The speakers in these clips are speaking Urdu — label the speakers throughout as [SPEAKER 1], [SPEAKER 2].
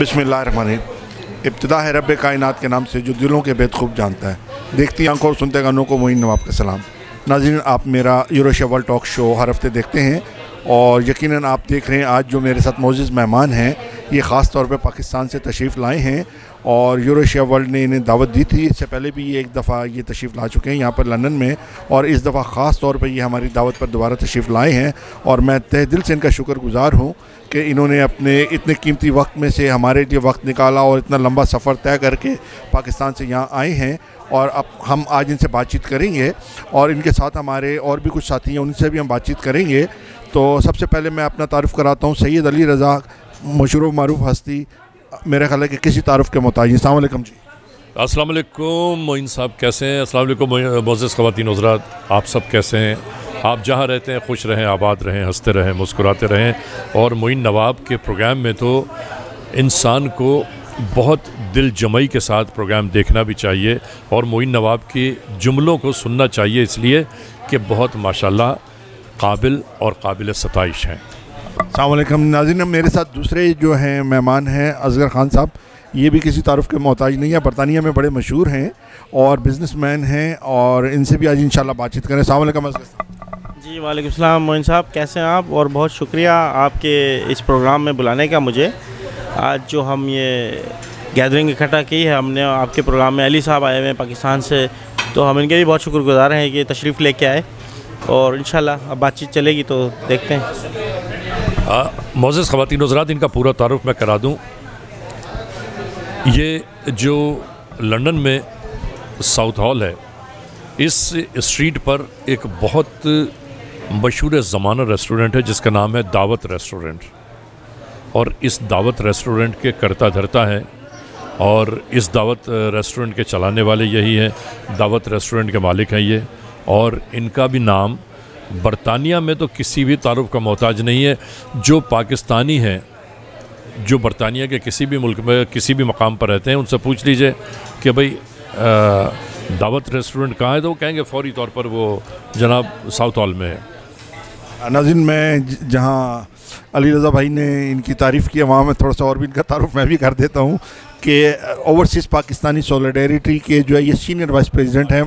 [SPEAKER 1] بسم اللہ الرحمن الرحیم۔ ابتدا ہے رب کائنات کے نام سے، جو دلوں کے بیت خوب جانتا ہے۔ دیکھتی آنکھوں اور سنتے گانوں کو معین نواب کا سلام۔ ناظرین، آپ میرا یوروشیا ورلڈ ٹاک شو ہر ہفتے دیکھتے ہیں اور یقیناً آپ دیکھ رہے ہیں آج جو میرے ساتھ موزز مہمان ہیں، یہ خاص طور پہ پاکستان سے تشریف لائے ہیں۔ اور یوروشیا ورلڈ نے انہیں دعوت دی تھی۔ اس سے پہلے بھی یہ ایک دفعہ یہ تشریف لا چکے ہیں یہاں پر لندن میں۔ اور اس دفعہ خاص طور پہ یہ ہماری دعوت پر دوبارہ تشریف لائے ہیں۔ اور میں تہ دل سے ان کا شکر گزار ہوں کہ انہوں نے اپنے اتنے قیمتی وقت میں سے ہمارے لیے وقت نکالا اور اتنا لمبا سفر طے کر کے پاکستان سے یہاں آئے ہیں۔ اور اب ہم آج ان سے بات چیت کریں گے۔ اور ان کے ساتھ ہمارے اور بھی کچھ ساتھی ہیں، ان سے بھی ہم بات چیت کریں گے۔ تو سب سے پہلے میں اپنا تعارف کراتا ہوں، سید علی رضا مشہور و معروف ہستی میرے خیال ہے کہ کسی تعارف کے محتاج السلام علیکم جی۔
[SPEAKER 2] السلام علیکم، معین صاحب کیسے ہیں؟ السلام علیکم معزز خواتین حضرات، آپ سب کیسے ہیں؟ آپ جہاں رہتے ہیں، خوش رہیں، آباد رہیں، ہنستے رہیں، مسکراتے رہیں۔ اور معین نواب کے پروگرام میں تو انسان کو بہت دل جمعی کے ساتھ پروگرام دیکھنا بھی چاہیے اور معین نواب کے جملوں کو سننا چاہیے، اس لیے کہ بہت ماشاءاللہ قابل اور قابل ستائش ہیں۔
[SPEAKER 1] السلام علیکم ناظرین میرے ساتھ دوسرے جو ہیں مہمان ہیں، اصغر خان صاحب، یہ بھی کسی تعارف کے محتاج نہیں ہیں، برطانیہ میں بڑے مشہور ہیں اور بزنس مین ہیں اور ان سے بھی آج انشاءاللہ بات چیت کریں۔ السلام علیکم، اصغر صاحب۔
[SPEAKER 3] جی وعلیکم السلام معین صاحب، کیسے ہیں آپ؟ اور بہت شکریہ آپ کے اس پروگرام میں بلانے کا مجھے۔ آج جو ہم یہ گیدرنگ اکٹھا کی ہے، ہم نے آپ کے پروگرام میں علی صاحب آئے ہوئے ہیں پاکستان سے، تو ہم ان کے بھی بہت شکر گزار ہیں کہ تشریف لے کے آئے اور انشاءاللہ اب بات چیت چلے گی تو دیکھتے ہیں۔
[SPEAKER 2] معزز خواتین حضرات ان کا پورا تعارف میں کرا دوں۔ یہ جو لنڈن میں ساؤتھ ہال ہے، اس اسٹریٹ پر ایک بہت مشہور زمانہ ریسٹورنٹ ہے، جس کا نام ہے دعوت ریسٹورنٹ اور اس دعوت ریسٹورنٹ کے کرتا دھرتا ہے اور اس دعوت ریسٹورنٹ کے چلانے والے یہی ہیں۔ دعوت ریسٹورنٹ کے مالک ہیں یہ، اور ان کا بھی نام برطانیہ میں تو کسی بھی تعارف کا محتاج نہیں ہے۔ جو پاکستانی ہیں، جو برطانیہ کے کسی بھی ملک میں، کسی بھی مقام پر رہتے ہیں، ان سے پوچھ لیجیے کہ بھئی دعوت ریسٹورنٹ کہاں ہے؟ تو وہ کہیں گے فوری طور پر وہ جناب ساؤتھ ہال میں ہے۔
[SPEAKER 1] ناظرین، میں جہاں علی رضا بھائی نے ان کی تعریف کی وہاں میں تھوڑا سا اور بھی ان کا تعارف میں بھی کر دیتا ہوں کہ اوورسیز پاکستانی سولیڈیریٹی کے جو ہے، یہ سینئر وائس پریزیڈنٹ ہیں۔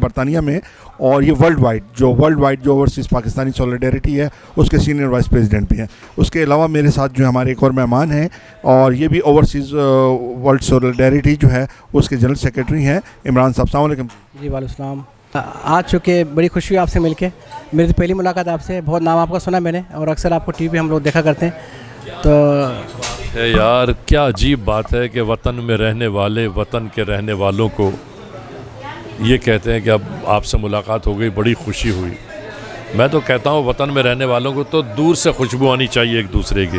[SPEAKER 1] برطانیہ میں اور یہ ورلڈ وائڈ جو ورلڈ وائڈ جو اوورسیز پاکستانی سولیڈیریٹی ہے اس کے سینئر وائس پریزیڈنٹ بھی ہیں۔ اس کے علاوہ میرے ساتھ جو ہمارے ایک اور مہمان ہیں اور یہ بھی اوورسیز ورلڈ سولیڈیریٹی جو ہے اس کے جنرل سیکرٹری ہیں۔ عمران صاحب السلام علیکم۔
[SPEAKER 4] جی وعلیکم السلام۔ آ چکے بڑی خوشی ہوئی آپ سے مل کے۔ میری تو پہلی ملاقات آپ سے بہت نام آپ کا سنا میں نے اور اکثر آپ کو ٹی وی ہم لوگ دیکھا کرتے ہیں۔ تو
[SPEAKER 2] ہے یار کیا عجیب بات ہے کہ وطن میں رہنے والے وطن کے رہنے والوں کو یہ کہتے ہیں کہ اب آپ سے ملاقات ہو گئی، بڑی خوشی ہوئی۔ میں تو کہتا ہوں وطن میں رہنے والوں کو تو دور سے خوشبو آنی چاہیے ایک دوسرے کی۔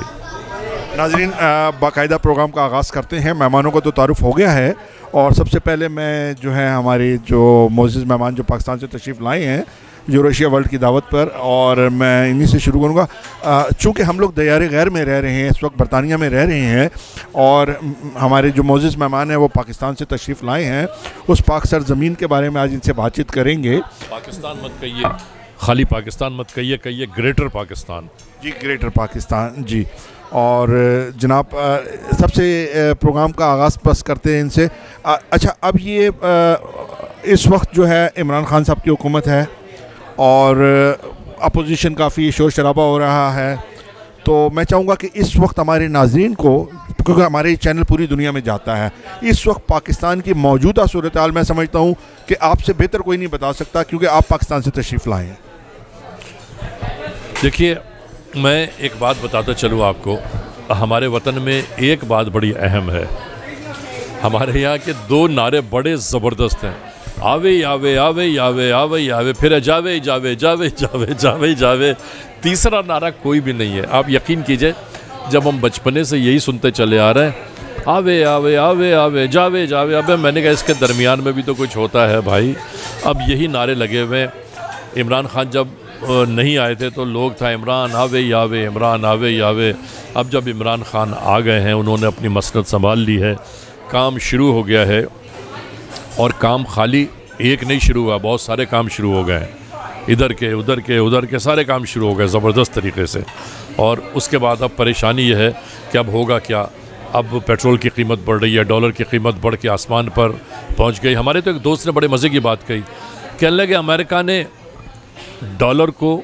[SPEAKER 1] ناظرین باقاعدہ پروگرام کا آغاز کرتے ہیں۔ مہمانوں کو تو تعارف ہو گیا ہے۔ اور سب سے پہلے میں جو ہے ہماری جو معزز مہمان جو پاکستان سے تشریف لائے ہیں یوروشیا ورلڈ کی دعوت پر اور میں انہی سے شروع کروں گا۔ چونکہ ہم لوگ دیار غیر میں رہ رہے ہیں اس وقت برطانیہ میں رہ رہے ہیں اور ہمارے جو معزز مہمان ہیں وہ پاکستان سے تشریف لائے ہیں۔ اس پاک سر زمین کے بارے میں آج ان سے بات چیت کریں گے۔
[SPEAKER 2] پاکستان مت کہیے۔ خالی پاکستان مت کہیے کہیے گریٹر پاکستان۔
[SPEAKER 1] جی گریٹر پاکستان جی۔ اور جناب سب سے پروگرام کا آغاز پس کرتے ہیں ان سے۔ اچھا اب یہ اس وقت جو ہے عمران خان صاحب کی حکومت ہے۔ اور اپوزیشن کافی شور شرابہ ہو رہا ہے۔ تو میں چاہوں گا کہ اس وقت ہمارے ناظرین کو، کیونکہ ہمارے چینل پوری دنیا میں جاتا ہے، اس وقت پاکستان کی موجودہ صورتحال میں سمجھتا ہوں کہ آپ سے بہتر کوئی نہیں بتا سکتا کیونکہ آپ پاکستان سے تشریف لائے ہیں۔
[SPEAKER 2] دیکھیے، میں ایک بات بتاتا چلوں آپ کو۔ ہمارے وطن میں ایک بات بڑی اہم ہے۔ ہمارے یہاں کے دو نعرے بڑے زبردست ہیں۔ آوے آوے آوے آوے آوے آوے، پھر جاوے جاوے جاوے جاوے جاوے جاوے۔ تیسرا نعرہ کوئی بھی نہیں ہے۔ آپ یقین کیجیے، جب ہم بچپنے سے یہی سنتے چلے آ رہے ہیں، آوے آوے آوے آوے، جاوے جاوے۔ ابے میں نے کہا اس کے درمیان میں بھی تو کچھ ہوتا ہے بھائی۔ اب یہی نعرے لگے ہوئے عمران خان جب نہیں آئے تھے تو لوگ تھا، عمران، آوے آوے، عمران، آوے آوے۔ اب جب عمران خان آ گئے ہیں، انہوں نے اپنی مسند سنبھال لی ہے۔ کام شروع ہو گیا ہے۔ اور کام خالی ایک نہیں شروع ہوا، بہت سارے کام شروع ہو گئے۔ ہیں ادھر کے ادھر کے ادھر کے سارے کام شروع ہو گئے زبردست طریقے سے۔ اور اس کے بعد اب پریشانی یہ ہے کہ اب ہوگا کیا؟ اب پیٹرول کی قیمت بڑھ رہی ہے، ڈالر کی قیمت بڑھ کے آسمان پر پہنچ گئی۔ ہمارے تو ایک دوست نے بڑے مزے کی بات کہی۔ کہنے لگے، امریکہ نے ڈالر کو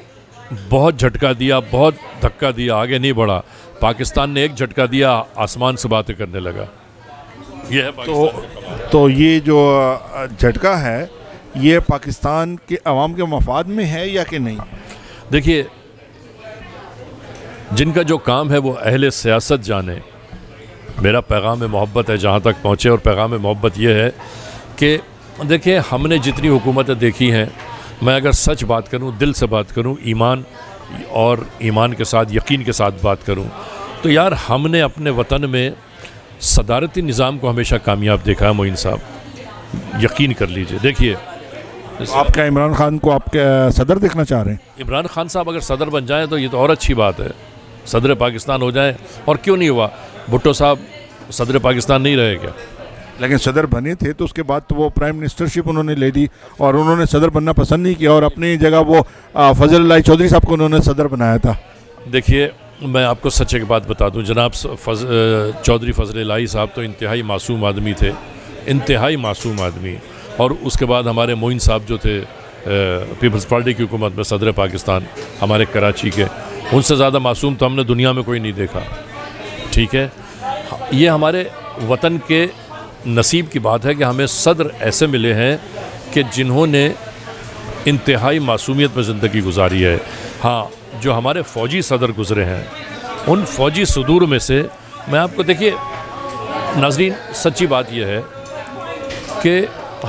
[SPEAKER 2] بہت جھٹکا دیا، بہت دھکا دیا، آگے نہیں بڑھا۔ پاکستان نے ایک جھٹکا دیا، آسمان سے باتیں کرنے لگا۔ یہ
[SPEAKER 1] تو تو یہ جو جھٹکا ہے یہ پاکستان کے عوام کے مفاد میں ہے یا کہ نہیں؟
[SPEAKER 2] دیکھیے جن کا جو کام ہے وہ اہل سیاست جانے میرا پیغام محبت ہے جہاں تک پہنچے اور پیغام محبت یہ ہے کہ دیکھیں ہم نے جتنی حکومتیں دیکھی ہیں میں اگر سچ بات کروں دل سے بات کروں ایمان اور ایمان کے ساتھ یقین کے ساتھ بات کروں تو یار ہم نے اپنے وطن میں صدارتی نظام کو ہمیشہ کامیاب دیکھا ہے معین صاحب۔ یقین کر لیجیے۔ دیکھیے
[SPEAKER 1] آپ کیا عمران خان کو آپ کے صدر دیکھنا چاہ رہے ہیں۔
[SPEAKER 2] عمران خان صاحب اگر صدر بن جائیں تو یہ تو اور اچھی بات ہے۔ صدر پاکستان ہو جائیں اور کیوں نہیں ہوا؟ بھٹو صاحب صدر پاکستان نہیں رہے کیا؟
[SPEAKER 1] لیکن صدر بنے تھے تو اس کے بعد تو وہ پرائم منسٹرشپ انہوں نے لے لی اور انہوں نے صدر بننا پسند نہیں کیا اور اپنی جگہ وہ فضل اللہ چودھری صاحب کو انہوں نے صدر بنایا تھا۔
[SPEAKER 2] دیکھیے میں آپ کو سچ ایک بات بتا دوں۔ جناب فض... چودھری فضل الہی صاحب تو انتہائی معصوم آدمی تھے۔ انتہائی معصوم آدمی۔ اور اس کے بعد ہمارے معین صاحب جو تھے پیپلز پارٹی کی حکومت میں صدر پاکستان، ہمارے کراچی کے، ان سے زیادہ معصوم تو ہم نے دنیا میں کوئی نہیں دیکھا۔ ٹھیک ہے؟ یہ ہمارے وطن کے نصیب کی بات ہے کہ ہمیں صدر ایسے ملے ہیں کہ جنہوں نے انتہائی معصومیت میں زندگی گزاری ہے۔ ہاں جو ہمارے فوجی صدر گزرے ہیں، ان فوجی صدور میں سے میں آپ کو دیکھیے، ناظرین، سچی بات یہ ہے کہ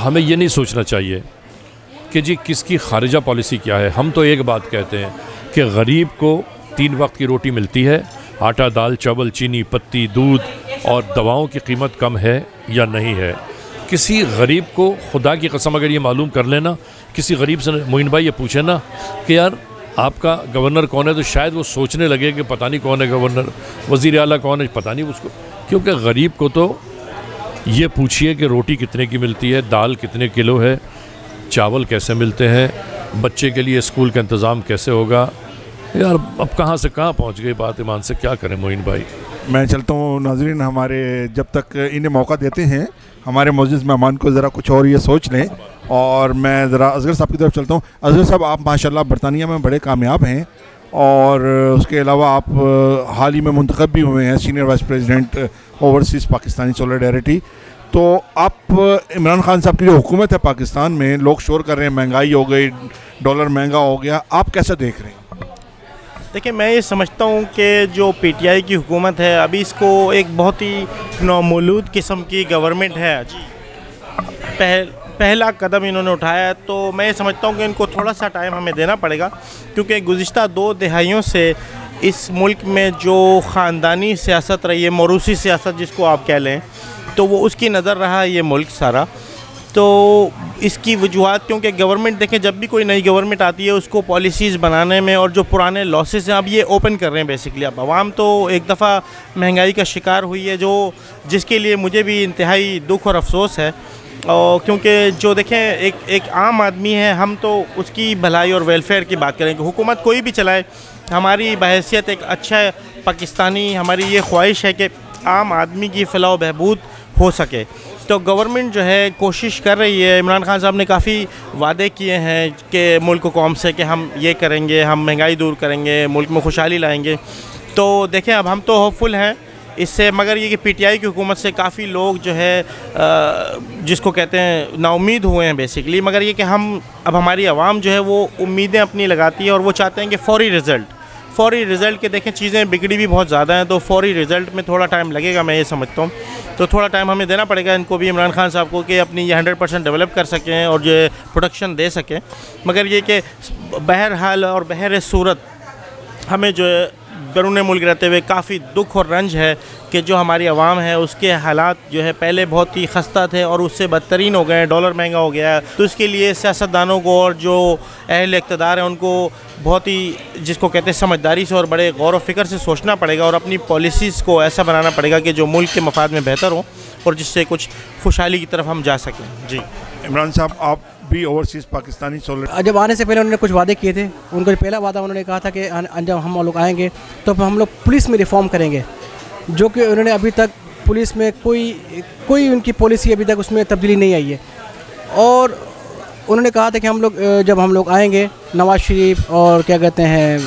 [SPEAKER 2] ہمیں یہ نہیں سوچنا چاہیے کہ جی کس کی خارجہ پالیسی کیا ہے۔ ہم تو ایک بات کہتے ہیں کہ غریب کو تین وقت کی روٹی ملتی ہے، آٹا، دال، چاول، چینی، پتی، دودھ اور دواؤں کی قیمت کم ہے یا نہیں ہے۔ کسی غریب کو خدا کی قسم اگر یہ معلوم کر لینا، کسی غریب سے معین بھائی، یہ پوچھے نا کہ یار آپ کا گورنر کون ہے تو شاید وہ سوچنے لگے کہ پتہ نہیں کون ہے گورنر، وزیر اعلیٰ کون ہے، پتہ نہیں اس کو۔ کیونکہ غریب کو تو یہ پوچھیے کہ روٹی کتنے کی ملتی ہے، دال کتنے کلو ہے، چاول کیسے ملتے ہیں، بچے کے لیے اسکول کا انتظام کیسے ہوگا۔ یار، اب کہاں سے کہاں پہنچ گئی بات ایمان سے؟ کیا کریں معین بھائی؟
[SPEAKER 1] میں چلتا ہوں، ناظرین، ہمارے جب تک انہیں موقع دیتے ہیں، ہمارے معزز مہمان کو ذرا کچھ اور یہ سوچ لیں۔ اور میں ذرا اصغر صاحب کی طرف چلتا ہوں۔ اصغر صاحب، آپ ماشاءاللہ برطانیہ میں بڑے کامیاب ہیں۔ اور اس کے علاوہ آپ حال ہی میں منتخب بھی ہوئے ہیں، senior vice president, overseas, Pakistani solidarity تو آپ، عمران خان صاحب کی جو حکومت ہے پاکستان میں، لوگ شور کر رہے ہیں، مہنگائی ہو گئی، ڈالر مہنگا ہو گیا، آپ کیسے دیکھ رہے ہیں؟
[SPEAKER 3] دیکھیں میں یہ سمجھتا ہوں کہ جو پی ٹی آئی کی حکومت ہے ابھی اس کو ایک بہت ہی نومولود قسم کی گورنمنٹ ہے۔ جی۔ پہل پہلا قدم انہوں نے اٹھایا ہے۔ تو میں یہ سمجھتا ہوں کہ ان کو تھوڑا سا ٹائم ہمیں دینا پڑے گا۔ کیونکہ گزشتہ دو دہائیوں سے اس ملک میں جو خاندانی سیاست رہی ہے موروثی سیاست جس کو آپ کہہ لیں تو وہ اس کی نظر رہا ہے یہ ملک سارا۔ تو اس کی وجوہات کیونکہ گورنمنٹ دیکھیں جب بھی کوئی نئی گورنمنٹ آتی ہے، اس کو پالیسیز بنانے میں اور جو پرانے لاسز ہیں، اب یہ اوپن کر رہے ہیں بیسکلی اب عوام تو ایک دفعہ مہنگائی کا شکار ہوئی ہے، جو جس کے لیے مجھے بھی انتہائی دکھ اور افسوس ہے۔ اور کیونکہ جو دیکھیں، ایک ایک عام آدمی ہے، ہم تو اس کی بھلائی اور ویلفیئر کی بات کریں کہ حکومت کوئی بھی چلائے، ہماری بحیثیت ایک اچھا پاکستانی، ہماری یہ خواہش ہے کہ عام آدمی کی فلاح و بہبود ہو سکے۔ تو گورنمنٹ جو ہے کوشش کر رہی ہے، عمران خان صاحب نے کافی وعدے کیے ہیں کہ ملک و قوم سے کہ ہم یہ کریں گے، ہم مہنگائی دور کریں گے، ملک میں خوشحالی لائیں گے۔ تو دیکھیں، اب ہم تو ہوپ فل ہیں۔ اس سے مگر یہ کہ پی ٹی آئی کی حکومت سے کافی لوگ جو ہے جس کو کہتے ہیں نا امید ہوئے ہیں بیسکلی مگر یہ کہ ہم، اب ہماری عوام جو ہے، وہ امیدیں اپنی لگاتی ہے اور وہ چاہتے ہیں کہ فوری رزلٹ فوری رزلٹ کے دیکھیں، چیزیں بگڑی بھی بہت زیادہ ہیں، تو فوری رزلٹ میں تھوڑا ٹائم لگے گا، میں یہ سمجھتا ہوں۔ تو تھوڑا ٹائم ہمیں دینا پڑے گا ان کو بھی، عمران خان صاحب کو، کہ اپنی یہ ہنڈریڈ پرسینٹ ڈیولپ کر سکیں اور جو ہے پروڈکشن دے سکیں۔ مگر یہ کہ بہرحال اور بہر صورت ہمیں جو ہے بیرون ملک رہتے ہوئے کافی دکھ اور رنج ہے کہ جو ہماری عوام ہے، اس کے حالات جو ہے پہلے بہت ہی خستہ تھے اور اس سے بدترین ہو گئے ہیں، ڈالر مہنگا ہو گیا ہے۔ تو اس کے لیے سیاستدانوں کو اور جو اہل اقتدار ہیں، ان کو بہت ہی جس کو کہتے ہیں سمجھداری سے اور بڑے غور و فکر سے سوچنا پڑے گا اور اپنی پالیسیز کو ایسا بنانا پڑے گا کہ جو ملک کے مفاد میں بہتر ہوں اور جس سے کچھ خوشحالی کی طرف ہم جا سکیں۔ جی۔
[SPEAKER 1] عمران صاحب، آپ بھی اوورسیز پاکستانی سولر
[SPEAKER 4] جب آنے سے پہلے انہوں نے کچھ وعدے کیے تھے، ان کا جو پہلا وعدہ انہوں نے کہا تھا کہ جب ہم لوگ آئیں گے، تو ہم لوگ پولیس میں ریفارم کریں گے، جو کہ انہوں نے ابھی تک پولیس میں کوئی کوئی ان کی پالیسی ابھی تک اس میں تبدیلی نہیں آئی ہے۔ اور انہوں نے کہا تھا کہ ہم لوگ، جب ہم لوگ آئیں گے، نواز شریف اور کیا کہتے ہیں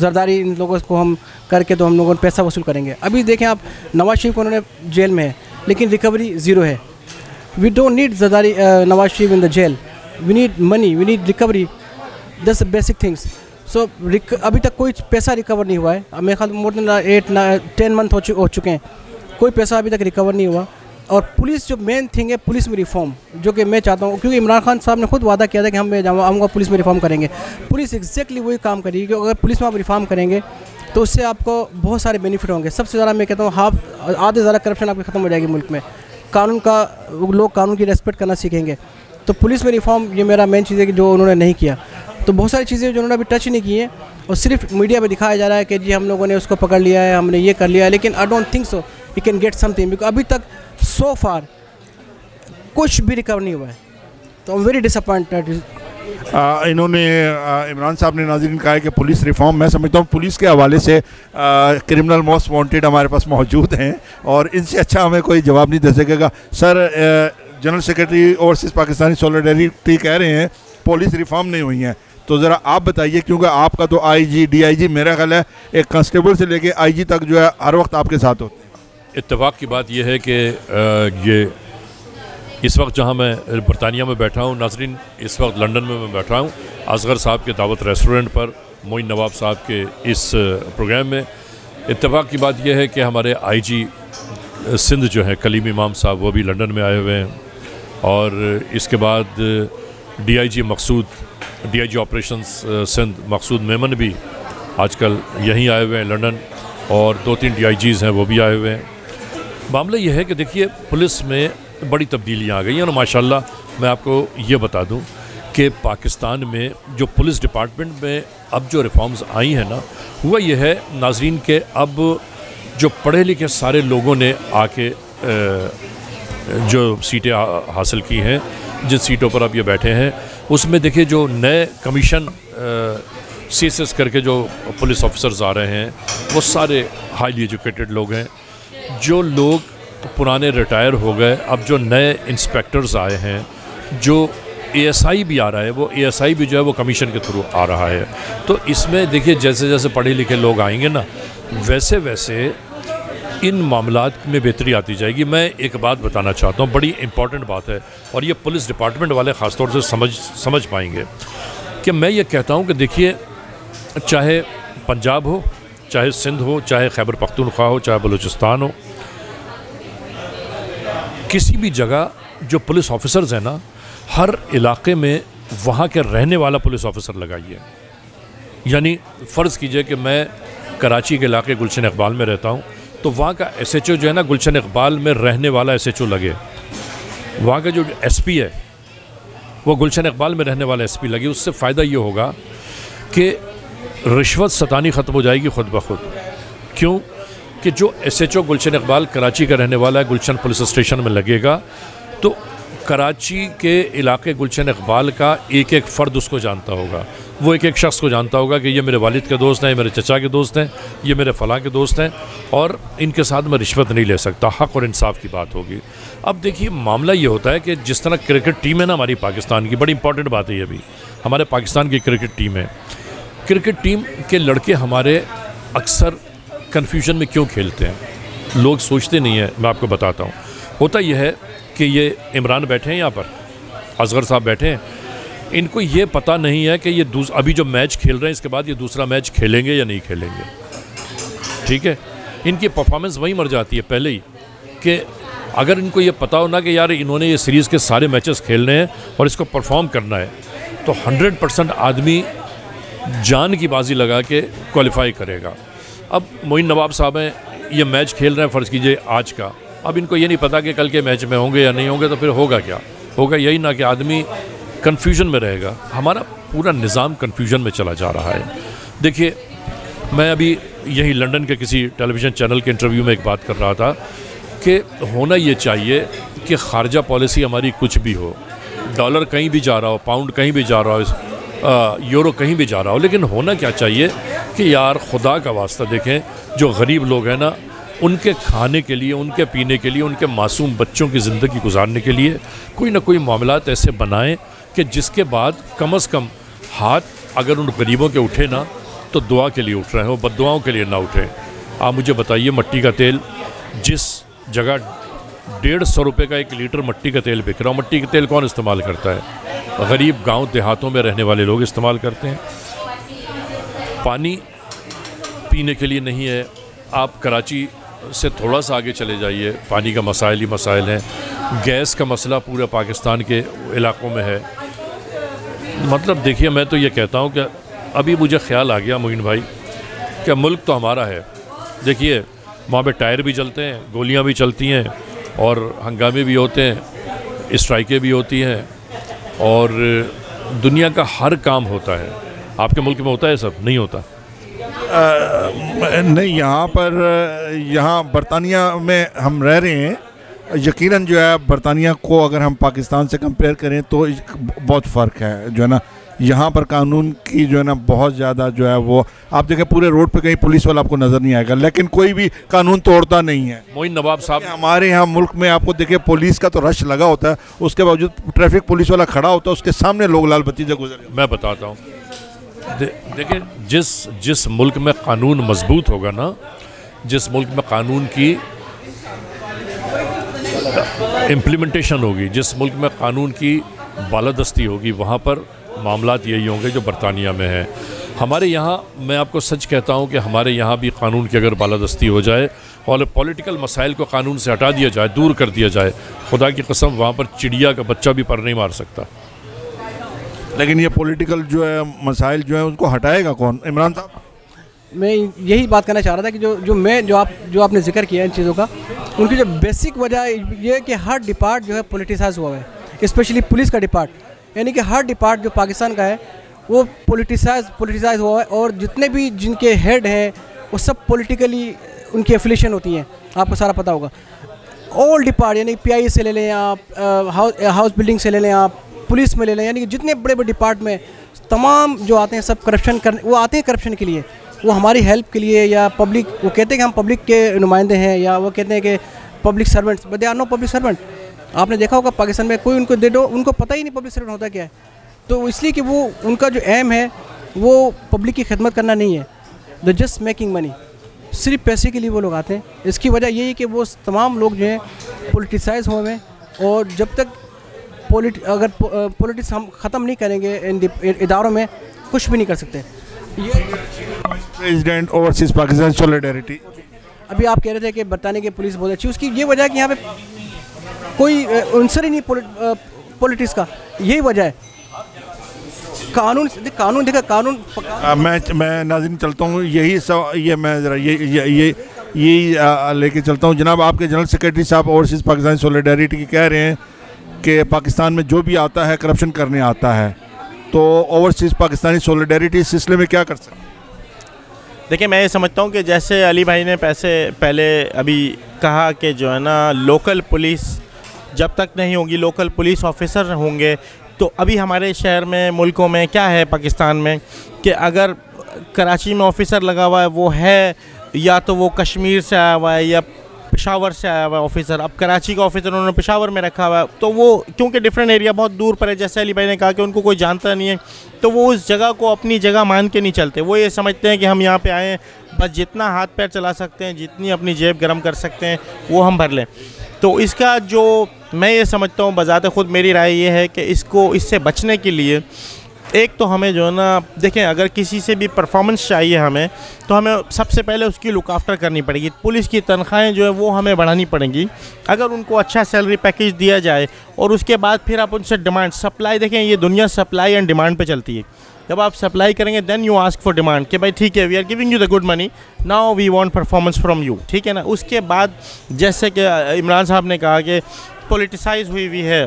[SPEAKER 4] زرداری، ان لوگوں کو ہم کر کے تو ہم لوگوں پیسہ وصول کریں گے۔ ابھی دیکھیں آپ، نواز شریف کو انہوں نے جیل میں ہے، لیکن ریکوری زیرو ہے۔ we don't need Zadari uh, Nawaz Sharif in the jail. We need money, we need recovery. That's the basic things. So so, ابھی تک کوئی پیسہ ریکور نہیں ہوا ہے میرے خیال more than eight ten month ہو چکے ہیں کوئی پیسہ ابھی تک ریکور نہیں ہوا اور پولیس جو مین تھنگ ہے پولیس میں ریفارم جو کہ میں چاہتا ہوں کیونکہ عمران خان صاحب نے خود وعدہ کیا تھا کہ ہم میں آؤں گا پولیس میں ریفارم کریں گے پولیس ایگزیکٹلی وہی کام کرے گی کہ اگر پولیس میں آپ ریفارم کریں گے تو اس سے آپ کو بہت سارے بینیفٹ ہوں گے سب سے زیادہ میں کہتا ہوں ہاف آدھے زیادہ کرپشن آپ کی ختم ہو جائے گی ملک میں قانون کا، لوگ قانون کی ریسپیکٹ کرنا سیکھیں گے۔ تو پولیس میں ریفارم یہ میرا مین چیز ہے کہ جو انہوں نے نہیں کیا۔ تو بہت ساری چیزیں جو انہوں نے ابھی ٹچ نہیں کی ہیں، اور صرف میڈیا پہ دکھایا جا رہا ہے کہ جی ہم لوگوں نے اس کو پکڑ لیا ہے، ہم نے یہ کر لیا ہے، لیکن I don't think so you can
[SPEAKER 1] get something ابھی تک سو فار کچھ بھی ریکور نہیں ہوا ہے۔ تو I am very disappointed انہوں نے عمران صاحب نے ناظرین کہا ہے کہ پولیس ریفارم، میں سمجھتا ہوں پولیس کے حوالے سے کرمنل موسٹ وانٹیڈ ہمارے پاس موجود ہیں اور ان سے اچھا ہمیں کوئی جواب نہیں دے سکے گا۔ Sir general secretary overseas Pakistani solidarity کہہ رہے ہیں، پولیس ریفارم نہیں ہوئی ہیں۔ تو ذرا آپ بتائیے، کیونکہ آپ کا
[SPEAKER 2] تو آئی جی ڈی آئی جی میرا خیال ہے، ایک کانسٹیبل سے لے کے آئی جی تک جو ہے، ہر وقت آپ کے ساتھ ہوتے ہیں۔ اتفاق کی بات یہ ہے کہ یہ اس وقت جہاں میں برطانیہ میں بیٹھا ہوں، ناظرین، اس وقت لنڈن میں میں بیٹھا ہوں۔ اصغر صاحب کے دعوت ریسٹورنٹ پر، معین نواب صاحب کے اس پروگرام میں۔ اتفاق کی بات یہ ہے کہ ہمارے آئی جی سندھ جو ہیں، کلیم امام صاحب، وہ بھی لنڈن میں آئے ہوئے ہیں۔ اور اس کے بعد D I G Maqsood, D I G operations Sindh Maqsood Memon بھی آج کل یہیں آئے ہوئے ہیں لنڈن اور دو تین ڈی آئی جیز ہیں، وہ بھی آئے ہوئے ہیں۔ معاملہ یہ ہے کہ دیکھیے، پولیس میں بڑی تبدیلیاں آ گئی ہیں اور ماشاءاللہ میں آپ کو یہ بتا دوں کہ پاکستان میں جو پولیس ڈپارٹمنٹ میں اب جو ریفارمز آئی ہیں نا، ہوا یہ ہے ناظرین کے اب جو پڑھے لکھے سارے لوگوں نے آ کے جو سیٹیں حاصل کی ہیں، جن سیٹوں پر اب یہ بیٹھے ہیں، اس میں دیکھیے جو نئے کمیشن سی ایس ایس کر کے جو پولیس آفیسرز آ رہے ہیں، وہ سارے ہائیلی ایجوکیٹڈ لوگ ہیں، جو لوگ پرانے ریٹائر ہو گئے، اب جو نئے انسپیکٹرز آئے ہیں، جو اے ایس آئی بھی آ رہا ہے، وہ اے ایس آئی بھی جو ہے وہ کمیشن کے تھرو آ رہا ہے۔ تو اس میں دیکھیے، جیسے جیسے پڑھے لکھے لوگ آئیں گے نا، ویسے ویسے ان معاملات میں بہتری آتی جائے گی۔ میں ایک بات بتانا چاہتا ہوں، بڑی امپورٹنٹ بات ہے اور یہ پولیس ڈپارٹمنٹ والے خاص طور سے سمجھ سمجھ پائیں گے کہ میں یہ کہتا ہوں کہ دیکھیے، چاہے پنجاب ہو، چاہے سندھ ہو، چاہے خیبر پختونخوا ہو، چاہے بلوچستان ہو کسی بھی جگہ جو پولیس آفیسرز ہیں نا، ہر علاقے میں وہاں کے رہنے والا پولیس آفیسر لگائیے۔ یعنی فرض کیجیے کہ میں کراچی کے علاقے گلشن اقبال میں رہتا ہوں، تو وہاں کا ایس ایچ او جو ہے نا، گلشن اقبال میں رہنے والا ایس ایچ او لگے۔ وہاں کا جو ایس پی ہے، وہ گلشن اقبال میں رہنے والا ایس پی لگے۔ اس سے فائدہ یہ ہوگا کہ رشوت ستانی ختم ہو جائے گی خود بخود۔ کیوں؟ کہ جو S H O Gulshan Iqbal Karachi کا رہنے والا ہے، گلشن پولیس اسٹیشن میں لگے گا، تو کراچی کے علاقے گلشن اقبال کا ایک ایک فرد اس کو جانتا ہوگا۔ وہ ایک ایک شخص کو جانتا ہوگا کہ یہ میرے والد کے دوست ہیں، یہ میرے چچا کے دوست ہیں، یہ میرے فلاں کے دوست ہیں اور ان کے ساتھ میں رشوت نہیں لے سکتا۔ حق اور انصاف کی بات ہوگی۔ اب دیکھیے، معاملہ یہ ہوتا ہے کہ جس طرح کرکٹ ٹیم ہے نا ہماری پاکستان کی، بڑی امپورٹنٹ بات ہے یہ بھی۔ ہمارے پاکستان کی کرکٹ ٹیم ہے۔ کرکٹ ٹیم کے لڑکے ہمارے اکثر کنفیوژن میں کیوں کھیلتے ہیں؟ لوگ سوچتے نہیں ہیں، میں آپ کو بتاتا ہوں۔ ہوتا یہ ہے کہ یہ عمران بیٹھے ہیں یہاں پر، اصغر صاحب بیٹھے ہیں۔ ان کو یہ پتہ نہیں ہے کہ یہ دوس... ابھی جو میچ کھیل رہے ہیں، اس کے بعد یہ دوسرا میچ کھیلیں گے یا نہیں کھیلیں گے۔ ٹھیک ہے؟ ان کی پرفارمنس وہیں مر جاتی ہے، پہلے ہی۔ کہ اگر ان کو یہ پتہ ہونا کہ یار انہوں نے یہ سیریز کے سارے میچز کھیلنے ہیں اور اس کو پرفارم کرنا ہے، تو ہنڈریڈ پرسنٹ آدمی جان کی بازی لگا کے کوالیفائی کرے گا۔ اب معین نواب صاحب ہیں، یہ میچ کھیل رہے ہیں، فرض کیجیے آج کا۔ اب ان کو یہ نہیں پتا کہ کل کے میچ میں ہوں گے یا نہیں ہوں گے تو پھر ہوگا کیا؟ ہوگا یہی نہ کہ آدمی کنفیوژن میں رہے گا۔ ہمارا پورا نظام کنفیوژن میں چلا جا رہا ہے۔ دیکھیے، میں ابھی یہی لنڈن کے کسی ٹیلی ویژن چینل کے انٹرویو میں ایک بات کر رہا تھا کہ ہونا یہ چاہیے کہ خارجہ پالیسی ہماری کچھ بھی ہو۔ ڈالر کہیں بھی جا رہا ہو، پاؤنڈ کہیں بھی جا رہا ہو یورو کہیں بھی جا رہا ہو، لیکن ہونا کیا چاہیے؟ کہ یار، خدا کا واسطہ دیکھیں، جو غریب لوگ ہیں نا، ان کے کھانے کے لیے، ان کے پینے کے لیے، ان کے معصوم بچوں کی زندگی گزارنے کے لیے کوئی نہ کوئی معاملات ایسے بنائیں کہ جس کے بعد کم از کم ہاتھ اگر ان غریبوں کے اٹھے نا، تو دعا کے لیے اٹھ رہے ہوں، بد دعاؤں کے لیے نہ اٹھیں۔ آپ مجھے بتائیے، مٹی کا تیل جس جگہ ڈیڑھ سو روپے کا ایک لیٹر مٹی کا تیل بک رہا ہوں مٹی کا تیل کون استعمال کرتا ہے؟ غریب گاؤں دیہاتوں میں رہنے والے لوگ استعمال کرتے ہیں۔ پانی پینے کے لیے نہیں ہے۔ آپ کراچی سے تھوڑا سا آگے چلے جائیے۔ پانی کا مسائل ہی مسائل ہیں۔ گیس کا مسئلہ پورے پاکستان کے علاقوں میں ہے۔ مطلب دیکھیے، میں تو یہ کہتا ہوں کہ ابھی مجھے خیال آ گیا معین بھائی کہ ملک تو ہمارا ہے۔ دیکھیے، وہاں پہ ٹائر بھی چلتے ہیں، گولیاں بھی چلتی ہیں اور ہنگامے بھی ہوتے ہیں، اسٹرائکیں بھی ہوتی ہیں اور دنیا کا ہر کام ہوتا ہے۔ آپ کے ملک میں ہوتا ہے سب؟ نہیں ہوتا۔
[SPEAKER 1] نہیں یہاں پر یہاں برطانیہ میں ہم رہ رہے ہیں۔ یقیناً جو ہے برطانیہ کو اگر ہم پاکستان سے کمپیئر کریں تو بہت فرق ہے جو ہے نا۔ یہاں پر قانون کی جو ہے نا بہت زیادہ جو ہے وہ آپ دیکھیں پورے روڈ پہ کہیں پولیس والا آپ کو نظر نہیں آئے گا لیکن کوئی بھی قانون توڑتا نہیں ہے۔
[SPEAKER 2] موین نواب صاحب۔
[SPEAKER 1] ہمارے یہاں ملک میں آپ کو دیکھیں پولیس کا تو رش لگا ہوتا ہے اس کے باوجود ٹریفک پولیس والا کھڑا ہوتا ہے اس کے سامنے لوگ لال بتی سے گزر
[SPEAKER 2] میں بتاتا ہوں۔ دیکھیں، جس جس ملک میں قانون مضبوط ہوگا نا، جس ملک میں قانون کی امپلیمنٹیشن ہوگی، جس ملک میں قانون کی بالادستی ہوگی، وہاں پر معاملات یہی ہوں گے جو برطانیہ میں ہیں۔ ہمارے یہاں، میں آپ کو سچ کہتا ہوں کہ ہمارے یہاں بھی قانون کی اگر بالادستی ہو جائے اور پولیٹیکل مسائل کو قانون سے ہٹا دیا جائے، دور کر دیا جائے، خدا کی قسم وہاں پر چڑیا کا بچہ بھی پر نہیں مار سکتا۔
[SPEAKER 1] لیکن یہ پولیٹیکل جو ہے، مسائل جو ہیں، ان کو ہٹائے گا کون؟ عمران صاحب؟
[SPEAKER 4] میں یہی بات کرنا چاہ رہا تھا کہ جو جو میں، جو آپ جو آپ نے ذکر کیا ان چیزوں کا، ان کی جو بیسک وجہ یہ ہے کہ ہر ڈپارٹ جو ہے پولیٹیسائز ہوا ہے اسپیشلی پولیس کا ڈپارٹ یعنی کہ ہر ڈپارٹ جو پاکستان کا ہے، وہ پولیٹیسائز پولیٹیسائز ہوا ہے اور جتنے بھی جن کے ہیڈ ہیں، وہ سب پولیٹیکلی ان کی افلیشن ہوتی ہیں۔ آپ کو سارا پتہ ہوگا۔ اول ڈپارٹ یعنی پی آئی سے لے لیں آپ ہاؤس بلڈنگ سے لے لیں آپ پولیس میں لے لیں یعنی کہ جتنے بڑے بڑے ڈپارٹ میں تمام جو آتے ہیں، سب کرپشن کرنے، وہ آتے ہیں کرپشن کے لیے۔ وہ ہماری ہیلپ کے لیے یا پبلک وہ کہتے ہیں کہ ہم پبلک کے نمائندے ہیں یا وہ کہتے ہیں کہ public servants they are no public servant آپ نے دیکھا ہوگا پاکستان میں کوئی ان کو دے دو، ان کو پتہ ہی نہیں پبلک سرونٹ ہوتا کیا ہے۔ تو اس لیے کہ وہ، ان کا جو ایم ہے، وہ پبلک کی خدمت کرنا نہیں ہے۔ دا جسٹ میکنگ منی صرف پیسے کے لیے وہ لوگ آتے ہیں۔ اس کی وجہ یہی ہے کہ وہ تمام لوگ جو ہیں پولیٹیسائز ہوئے ہیں اور جب تک پولیٹ اگر پولیٹکس ہم ختم نہیں کریں گے ان اداروں میں کچھ بھی نہیں کر سکتے۔
[SPEAKER 1] پریزیڈنٹ اوورسیز پاکستان سولیڈیریٹی
[SPEAKER 4] ابھی آپ کہہ رہے تھے کہ برطانیہ کی پولیس بہت اچھی اس کی یہ وجہ ہے کہ یہاں پہ کوئی عنصر ہی نہیں پولیٹکس کا۔ یہی وجہ ہے۔ قانون قانون دیکھا قانون
[SPEAKER 1] میں میں ناظرین چلتا ہوں۔ یہی سو یہ میں ذرا یہ یہ یہی لے کے چلتا ہوں۔ جناب آپ کے جنرل سیکرٹری صاحب اوورسیز پاکستان سولیڈیریٹی کی کہہ رہے ہیں۔ کہ پاکستان میں جو بھی آتا ہے کرپشن کرنے آتا ہے، تو اوورسیز پاکستانی سولیڈیریٹی اس سلسلے میں کیا کر سکتے
[SPEAKER 3] دیکھیں، میں یہ سمجھتا ہوں کہ جیسے علی بھائی نے پیسے پہلے ابھی کہا کہ جو ہے نا لوکل پولیس جب تک نہیں ہوگی لوکل پولیس آفیسر ہوں گے، تو ابھی ہمارے شہر میں، ملکوں میں کیا ہے پاکستان میں؟ کہ اگر کراچی میں آفیسر لگا ہوا ہے، وہ ہے، یا تو وہ کشمیر سے آیا ہوا ہے، یا پشاور سے آیا ہوا ہے آفیسر اب کراچی کا آفیسر انہوں نے پشاور میں رکھا ہوا ہے۔ تو وہ کیونکہ ڈفرینٹ ایریا بہت دور پر ہے، جیسے علی بھائی نے کہا کہ ان کو کوئی جانتا نہیں ہے، تو وہ اس جگہ کو اپنی جگہ مان کے نہیں چلتے۔ وہ یہ سمجھتے ہیں کہ ہم یہاں پہ آئے ہیں، بس جتنا ہاتھ پیر چلا سکتے ہیں، جتنی اپنی جیب گرم کر سکتے ہیں، وہ ہم بھر لیں۔ تو اس کا جو میں یہ سمجھتا ہوں، بذات خود میری رائے یہ ہے کہ اس کو اس سے بچنے کے لیے ایک تو ہمیں جو ہے نا، دیکھیں، اگر کسی سے بھی پرفارمنس چاہیے ہمیں، تو ہمیں سب سے پہلے اس کی لک آفٹر کرنی پڑے گی۔ پولیس کی تنخواہیں جو ہے وہ ہمیں بڑھانی پڑیں گی۔ اگر ان کو اچھا سیلری پیکیج دیا جائے اور اس کے بعد پھر آپ ان سے ڈیمانڈ سپلائی دیکھیں، یہ دنیا سپلائی اینڈ ڈیمانڈ پہ چلتی ہے۔ جب آپ سپلائی کریں گے then you ask for demand کہ بھائی ٹھیک ہے we are giving you the good money now we want performance from you ٹھیک ہے نا؟ اس کے بعد جیسے کہ عمران صاحب نے کہا کہ پولیٹیسائز ہوئی ہوئی ہے،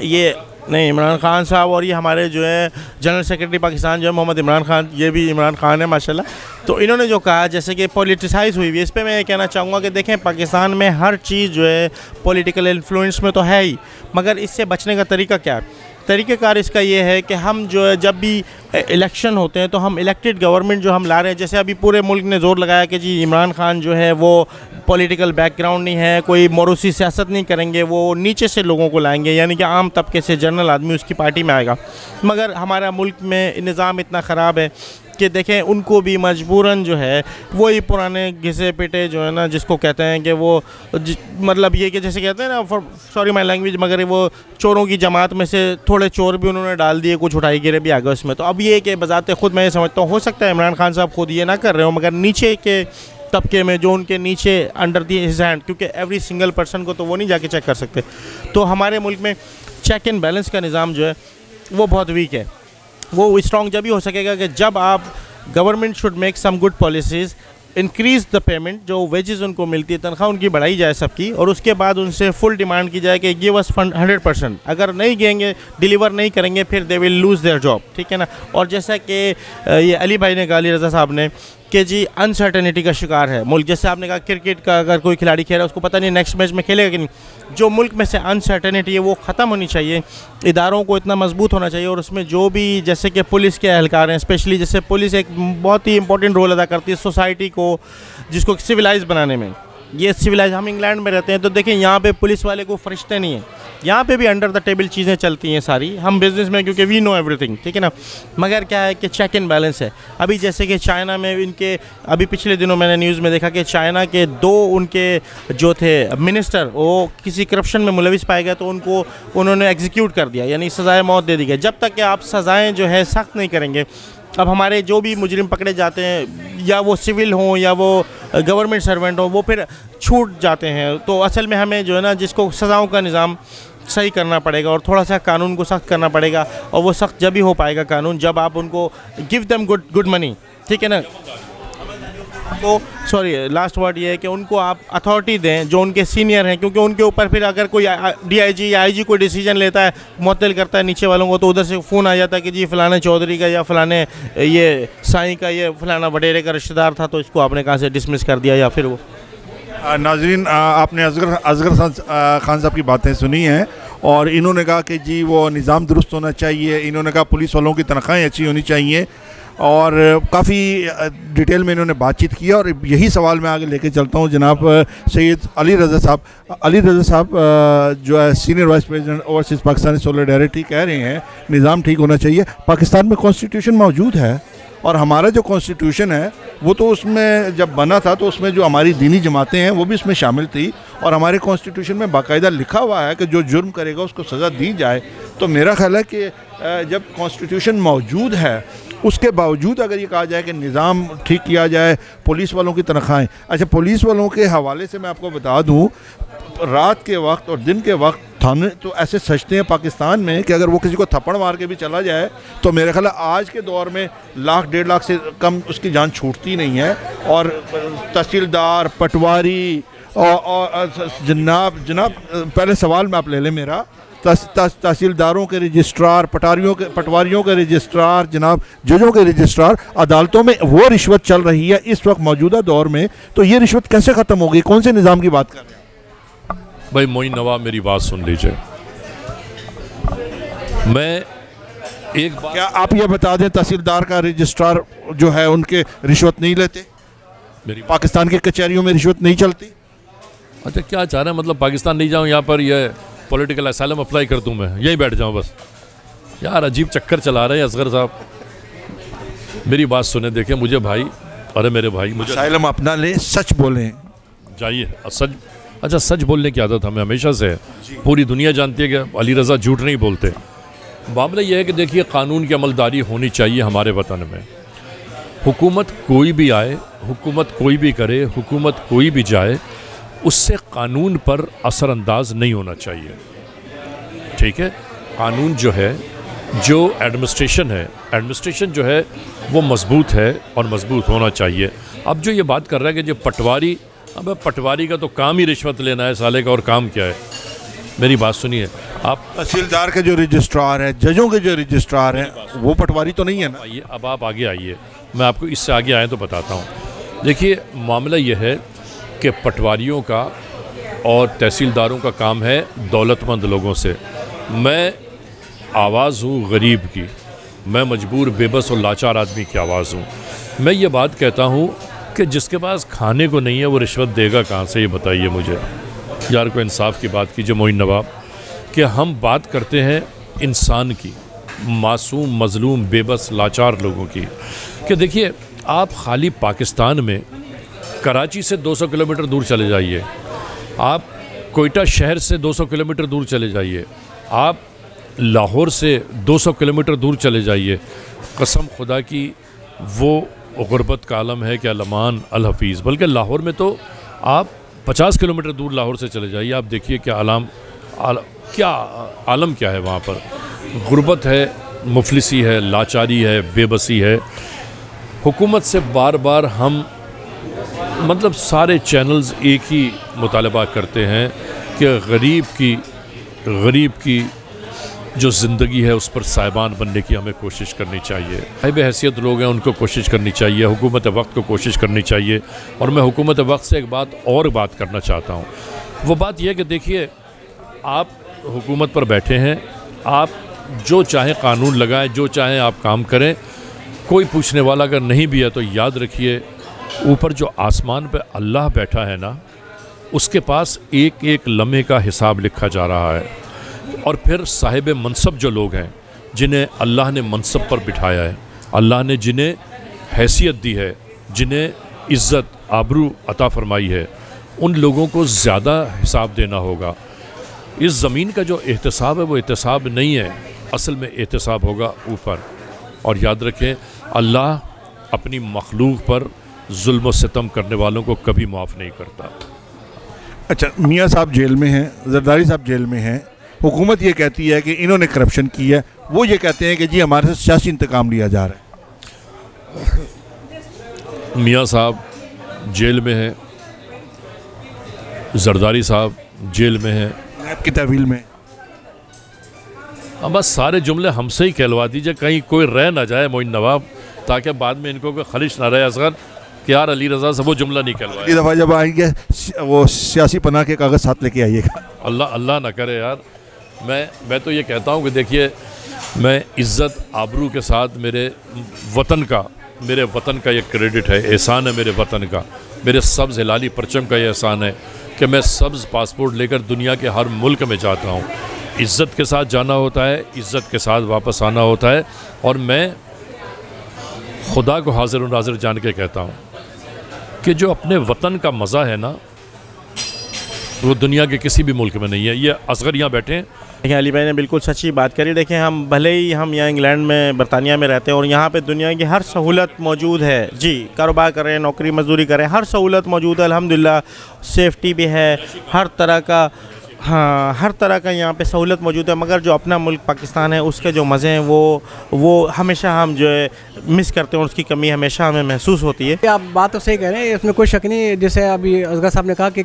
[SPEAKER 3] یہ نہیں، عمران خان صاحب اور یہ ہمارے جو ہے جنرل سیکرٹری پاکستان جو ہے محمد عمران خان، یہ بھی عمران خان ہے ماشاء اللہ تو انہوں نے جو کہا، جیسے کہ پولیٹیسائز ہوئی ہوئی اس پہ میں یہ کہنا چاہوں گا کہ دیکھیں پاکستان میں ہر چیز جو ہے پولیٹیکل انفلوئنس میں تو ہے ہی، مگر اس سے بچنے کا طریقہ کیا ہے؟ طریقہ کار اس کا یہ ہے کہ ہم جو ہے جب بھی الیکشن ہوتے ہیں تو ہم الیکٹڈ گورنمنٹ جو ہم لا رہے ہیں، جیسے ابھی پورے ملک نے زور لگایا کہ جی عمران خان جو ہے وہ پولیٹیکل بیک گراؤنڈ نہیں ہے، کوئی موروثی سیاست نہیں کریں گے، وہ نیچے سے لوگوں کو لائیں گے یعنی کہ عام طبقے سے جنرل آدمی اس کی پارٹی میں آئے گا۔ مگر ہمارا ملک میں نظام اتنا خراب ہے کہ دیکھیں ان کو بھی مجبوراً جو ہے وہی پرانے گھسے پیٹے جو ہے نا جس کو کہتے ہیں کہ وہ مطلب یہ کہ جیسے کہتے ہیں نا سوری مائی لینگویج مگر وہ چوروں کی جماعت میں سے تھوڑے چور بھی انہوں نے ڈال دیے، کچھ اٹھائی گرے بھی آگے اس میں۔ تو اب یہ کہ بذات خود میں یہ سمجھتا ہوں، ہو سکتا ہے عمران خان صاحب خود یہ نہ کر رہے ہوں، مگر نیچے کے طبقے میں جو ان کے نیچے انڈر دی ہز ہینڈ کیونکہ ایوری سنگل پرسن کو تو وہ نہیں جا کے چیک کر سکتے۔ تو ہمارے ملک میں چیک اینڈ بیلنس کا نظام جو ہے وہ بہت ویک ہے۔ وہ اسٹرانگ جب ہی ہو سکے گا کہ جب آپ government should make some good policies increase the payment جو ویجز ان کو ملتی ہے، تنخواہ ان کی بڑھائی جائے سب کی، اور اس کے بعد ان سے فل ڈیمانڈ کی جائے کہ گیو اس فنڈ ہنڈریڈ پرسینٹ اگر نہیں گئیں گے ڈیلیور نہیں کریں گے، پھر they will lose their job ٹھیک ہے نا؟ اور جیسا کہ یہ علی بھائی نے کہا، علی رضا صاحب نے کہ جی انسرٹنیٹی کا شکار ہے۔ ملک، جیسے آپ نے کہا کرکٹ کا اگر کوئی کھلاڑی کھیل رہا ہے، اس کو پتہ نہیں نیکسٹ میچ میں کھیلے گا کہ نہیں۔ جو ملک میں سے انسرٹنیٹی ہے، وہ ختم ہونی چاہیے۔ اداروں کو اتنا مضبوط ہونا چاہیے اور اس میں جو بھی جیسے کہ پولیس کے اہلکار ہیں اسپیشلی جیسے پولیس ایک بہت ہی امپورٹنٹ رول ادا کرتی ہے سوسائٹی کو، جس کو سویلائز بنانے میں۔ یہ سویلائز ہم انگلینڈ میں رہتے ہیں، تو دیکھیں یہاں پہ پولیس والے کو فرشتے نہیں ہیں۔ یہاں پہ بھی انڈر دا ٹیبل چیزیں چلتی ہیں ساری۔ ہم بزنس میں، کیونکہ وی نو ایوری تھنگ ٹھیک ہے نا؟ مگر کیا ہے کہ چیک اینڈ بیلنس ہے۔ ابھی جیسے کہ چائنا میں ان کے ابھی پچھلے دنوں میں نے نیوز میں دیکھا کہ چائنا کے دو ان کے جو تھے منسٹر وہ کسی کرپشن میں ملوث پائے گئے تو ان کو انہوں نے ایگزیکیوٹ کر دیا یعنی سزائے موت دے دی گئی۔ جب تک کہ آپ سزائیں جو ہے سخت نہیں کریں گے، اب ہمارے جو بھی مجرم پکڑے جاتے ہیں یا وہ سول ہوں یا وہ گورنمنٹ سرونٹ ہوں، وہ پھر چھوٹ جاتے ہیں۔ تو اصل میں ہمیں جو ہے نا، جس کو سزاؤں کا نظام صحیح کرنا پڑے گا اور تھوڑا سا قانون کو سخت کرنا پڑے گا اور وہ سخت جب ہی ہو پائے گا قانون، جب آپ ان کو give them good good money ٹھیک ہے نا؟ کو سوری لاسٹ ورڈ یہ ہے کہ ان کو آپ اتھارٹی دیں جو ان کے سینئر ہیں، کیونکہ ان کے اوپر پھر اگر کوئی ڈی آئی جی یا آئی جی کوئی ڈیسیجن لیتا ہے، معطل کرتا ہے نیچے والوں کو، تو ادھر سے فون آ جاتا ہے کہ جی فلانے چودھری کا یا فلانے یہ سائیں کا یہ فلانا وڈیرے کا رشتہ دار تھا، تو اس کو آپ نے کہاں سے ڈسمس کر دیا یا پھر وہ؟
[SPEAKER 1] ناظرین آپ نے اصغر اصغر خان صاحب کی باتیں سنی ہیں اور انہوں نے کہا کہ جی وہ نظام درست ہونا چاہیے، انہوں نے کہا پولیس والوں کی تنخواہیں اچھی ہونی چاہیے اور کافی ڈیٹیل میں انہوں نے بات چیت کیا اور یہی سوال میں آگے لے کے چلتا ہوں جناب سید علی رضا صاحب، علی رضا صاحب جو ہے senior vice president overseas Pakistani solidarity کہہ رہے ہیں، نظام ٹھیک ہونا چاہیے۔ پاکستان میں کانسٹیٹیوشن موجود ہے اور ہمارا جو کانسٹیٹیوشن ہے، وہ تو اس میں جب بنا تھا تو اس میں جو ہماری دینی جماعتیں ہیں، وہ بھی اس میں شامل تھی۔ اور ہمارے کانسٹیٹیوشن میں باقاعدہ لکھا ہوا ہے کہ جو جرم کرے گا، اس کو سزا دی جائے۔ تو میرا خیال ہے کہ جب کانسٹیٹیوشن موجود ہے اس کے باوجود اگر یہ کہا جائے کہ نظام ٹھیک کیا جائے، پولیس والوں کی تنخواہیں۔ اچھا پولیس والوں کے حوالے سے میں آپ کو بتا دوں، رات کے وقت اور دن کے وقت تھانے تو ایسے سجتے ہیں پاکستان میں کہ اگر وہ کسی کو تھپڑ مار کے بھی چلا جائے تو میرے خیال آج کے دور میں لاکھ، ڈیڑھ لاکھ سے کم اس کی جان چھوٹتی نہیں ہے۔ اور تحصیلدار، پٹواری اور جناب جناب، پہلے سوال میں آپ لے لیں میرا۔ تحصیلداروں کے رجسٹرار پٹاریوں کے پٹواریوں کے رجسٹرار جناب ججوں کے رجسٹرار عدالتوں میں وہ رشوت چل رہی ہے اس وقت موجودہ دور میں تو یہ رشوت کیسے ختم ہوگی؟ کون سے نظام کی بات کر رہے ہیں؟
[SPEAKER 2] بھائی موئی نواب میری بات سن لیجیے۔ میں ایک
[SPEAKER 1] کیا آپ یہ بتا دیں تحصیلدار کا رجسٹرار جو ہے ان کے رشوت نہیں لیتے؟ پاکستان کے کچہریوں میں رشوت نہیں چلتی؟
[SPEAKER 2] اچھا کیا چاہ رہے ہیں مطلب پاکستان نہیں جاؤں یہاں پر یہ پولیٹیکل اسائلم اپلائی کر دوں میں. یہیں بیٹھ جاؤں بس. یار عجیب چکر چلا رہے ہیں اصغر صاحب. میری بات سنیں دیکھیں مجھے بھائی ارے میرے بھائی مجھے
[SPEAKER 1] اسائلم اپنا لیں سچ بولیں۔
[SPEAKER 2] جائیے سچ اچھا سچ بولنے کی عادت ہمیں ہمیشہ سے ہے۔ جی۔ پوری دنیا جانتی ہے کہ علی رضا جھوٹ نہیں بولتے۔ معاملہ یہ ہے کہ دیکھیے قانون کی عملداری ہونی چاہیے ہمارے وطن میں۔ حکومت کوئی بھی آئے حکومت کوئی بھی کرے حکومت کوئی بھی جائے اس سے قانون پر اثر انداز نہیں ہونا چاہیے۔ ٹھیک ہے؟ قانون جو ہے جو ایڈمنسٹریشن ہے ایڈمنسٹریشن جو ہے وہ مضبوط ہے اور مضبوط ہونا چاہیے۔ اب جو یہ بات کر رہا ہے کہ جو پٹواری اب پٹواری کا تو کام ہی رشوت لینا ہے سالے کا اور کام کیا ہے۔ میری بات سنیے آپ
[SPEAKER 1] تحصیلدار کے جو رجسٹرار ہے ججوں کے جو رجسٹرار ہیں وہ پٹواری تو نہیں ہے نا؟
[SPEAKER 2] اب آپ آگے آئیے۔ میں آپ کو اس سے آگے آئیں تو بتاتا ہوں۔ دیکھیے معاملہ یہ ہے کہ پٹواریوں کا اور تحصیلداروں کا کام ہے دولت مند لوگوں سے۔ میں آواز ہوں غریب کی۔ میں مجبور، بے بس اور لاچار آدمی کی آواز ہوں۔ میں یہ بات کہتا ہوں کہ جس کے پاس کھانے کو نہیں ہے، وہ رشوت دے گا کہاں سے؟ یہ بتائیے مجھے۔ یار کو انصاف کی بات کیجیے معین نواب، کہ ہم بات کرتے ہیں انسان کی، معصوم، مظلوم، بے بس، لاچار لوگوں کی۔ کہ دیکھیے، آپ خالی پاکستان میں کراچی سے دو سو کلومیٹر دور چلے جائیے۔ آپ کوئٹہ شہر سے دو سو کلومیٹر دور چلے جائیے۔ آپ لاہور سے دو سو کلومیٹر دور چلے جائیے۔ قسم خدا کی وہ غربت کا عالم ہے کہ علمان الحفیظ۔ بلکہ لاہور میں تو آپ پچاس کلومیٹر دور لاہور سے چلے جائیے۔ آپ دیکھیے کہ عالم کیا عالم کیا ہے وہاں پر۔ غربت ہے، مفلسی ہے، لاچاری ہے، بے بسی ہے۔ حکومت سے بار بار ہم مطلب سارے چینلز ایک ہی مطالبہ کرتے ہیں کہ غریب کی غریب کی جو زندگی ہے اس پر صاحبان بننے کی ہمیں کوشش کرنی چاہیے۔ صاحب حیثیت لوگ ہیں، ان کو کوشش کرنی چاہیے، حکومت وقت کو کوشش کرنی چاہیے۔ اور میں حکومت وقت سے ایک بات اور بات کرنا چاہتا ہوں۔ وہ بات یہ کہ دیکھیے، آپ حکومت پر بیٹھے ہیں، آپ جو چاہیں قانون لگائیں، جو چاہیں آپ کام کریں، کوئی پوچھنے والا اگر نہیں بھی ہے تو یاد رکھیے اوپر جو آسمان پہ اللہ بیٹھا ہے نا، اس کے پاس ایک ایک لمحے کا حساب لکھا جا رہا ہے۔ اور پھر صاحب منصب جو لوگ ہیں، جنہیں اللہ نے منصب پر بٹھایا ہے، اللہ نے جنہیں حیثیت دی ہے، جنہیں عزت، آبرو عطا فرمائی ہے، ان لوگوں کو زیادہ حساب دینا ہوگا۔ اس زمین کا جو احتساب ہے، وہ احتساب نہیں ہے۔ اصل میں احتساب ہوگا اوپر۔ اور یاد رکھیں، اللہ اپنی مخلوق پر ظلم و ستم کرنے والوں کو کبھی معاف نہیں کرتا۔
[SPEAKER 1] اچھا میاں صاحب جیل میں ہیں زرداری صاحب جیل میں ہیں۔ حکومت یہ کہتی ہے کہ انہوں نے کرپشن کی ہے۔ وہ یہ کہتے ہیں کہ جی ہمارے سے سیاسی انتقام لیا جا رہا ہے۔
[SPEAKER 2] میاں صاحب جیل میں ہیں زرداری صاحب جیل میں ہیں۔
[SPEAKER 1] کی تحویل میں۔
[SPEAKER 2] ہاں بس سارے جملے ہم سے ہی کہلوا دیجیے کہیں کوئی رہ نہ جائے معین نواب تاکہ بعد میں ان کو کوئی خلش نہ رہے۔ اصغر کہ یار علی رضا سے وہ جملہ نہیں کہلوائے
[SPEAKER 1] اگلی دفعہ جب آئیں گے وہ سیاسی پناہ کے کاغذ ساتھ لے کے آئیے گا۔
[SPEAKER 2] اللہ اللہ نہ کرے یار۔ میں میں تو یہ کہتا ہوں کہ دیکھیے میں عزت آبرو کے ساتھ میرے وطن کا میرے وطن کا یہ کریڈٹ ہے احسان ہے میرے وطن کا۔ میرے سبز ہلالی پرچم کا یہ احسان ہے کہ میں سبز پاسپورٹ لے کر دنیا کے ہر ملک میں جاتا ہوں۔ عزت کے ساتھ جانا ہوتا ہے عزت کے ساتھ واپس آنا ہوتا ہے۔ اور میں خدا کو حاضر و ناظر جان کے کہتا ہوں۔ کہ جو اپنے وطن کا مزہ ہے نا، وہ دنیا کے کسی بھی ملک میں نہیں ہے۔ یہ اصغر یہاں بیٹھے ہیں۔
[SPEAKER 3] دیکھیں علی بھائی نے بالکل سچی بات کری۔ دیکھیں ہم، بھلے ہی ہم یہاں انگلینڈ میں، برطانیہ میں رہتے ہیں اور یہاں پہ دنیا کی ہر سہولت موجود ہے۔ جی کاروبار کریں نوکری مزدوری کریں ہر سہولت موجود ہے۔ الحمدللہ سیفٹی بھی ہے۔ ہر طرح کا ہاں ہر طرح کا یہاں پہ سہولت موجود ہے، مگر جو اپنا ملک پاکستان ہے، اس کے جو مزے ہیں، وہ وہ ہمیشہ ہم جو ہے مس کرتے ہیں اس کی کمی ہمیشہ ہمیں محسوس ہوتی ہے۔
[SPEAKER 4] آپ بات تو صحیح کہہ رہے ہیں، اس میں کوئی شک نہیں، جیسے ابھی ازغر صاحب نے کہا کہ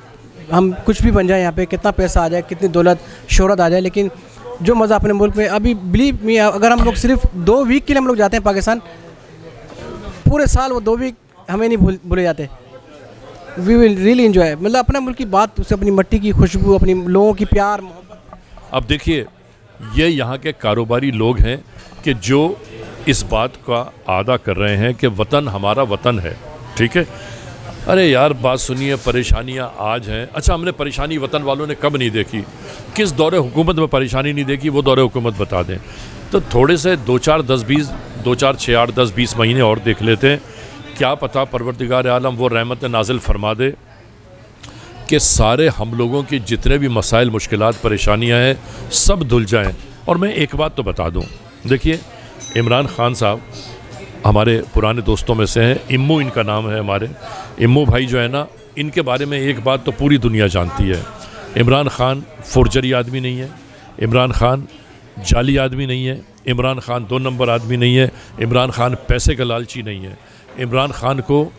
[SPEAKER 4] ہم کچھ بھی بن جائیں یہاں پہ، کتنا پیسہ آ جائے، کتنی دولت، شہرت آ جائے، لیکن جو مزہ اپنے ملک میں، ابھی بلیو می اگر ہم لوگ صرف دو ویک کے لیے ہم لوگ جاتے ہیں پاکستان، پورے سال وہ دو ویک ہمیں نہیں بھول بھولے جاتے۔ وی ول ریئلی انجوائے مطلب اپنے ملک کی بات اسے اپنی مٹی کی خوشبو، اپنی لوگوں کی پیار، محبت۔
[SPEAKER 2] اب دیکھیے، یہ یہاں کے کاروباری لوگ ہیں کہ جو اس بات کا عادہ کر رہے ہیں کہ وطن ہمارا وطن ہے، ٹھیک ہے؟ ارے یار، بات سنیے، پریشانیاں آج ہیں۔ اچھا ہم نے پریشانی وطن والوں نے کب نہیں دیکھی؟ کس دور حکومت میں پریشانی نہیں دیکھی؟ وہ دور حکومت بتا دیں۔ تو تھوڑے سے دو چار دس بیس، دو چار چھ آٹھ دس بیس مہینے اور دیکھ لیتے ہیں۔ کیا پتہ پروردگار عالم وہ رحمت نازل فرما دے کہ سارے ہم لوگوں کی جتنے بھی مسائل، مشکلات، پریشانیاں ہیں، سب دھل جائیں۔ اور میں ایک بات تو بتا دوں۔ دیکھیے، عمران خان صاحب ہمارے پرانے دوستوں میں سے ہیں۔ امو ان کا نام ہے ہمارے۔ امو بھائی جو ہے نا، ان کے بارے میں ایک بات تو پوری دنیا جانتی ہے۔ عمران خان فورجری آدمی نہیں ہے۔ عمران خان جعلی آدمی نہیں ہے۔ عمران خان دو نمبر آدمی نہیں ہے۔ عمران خان پیسے کا لالچی نہیں ہے۔ عمران خان کو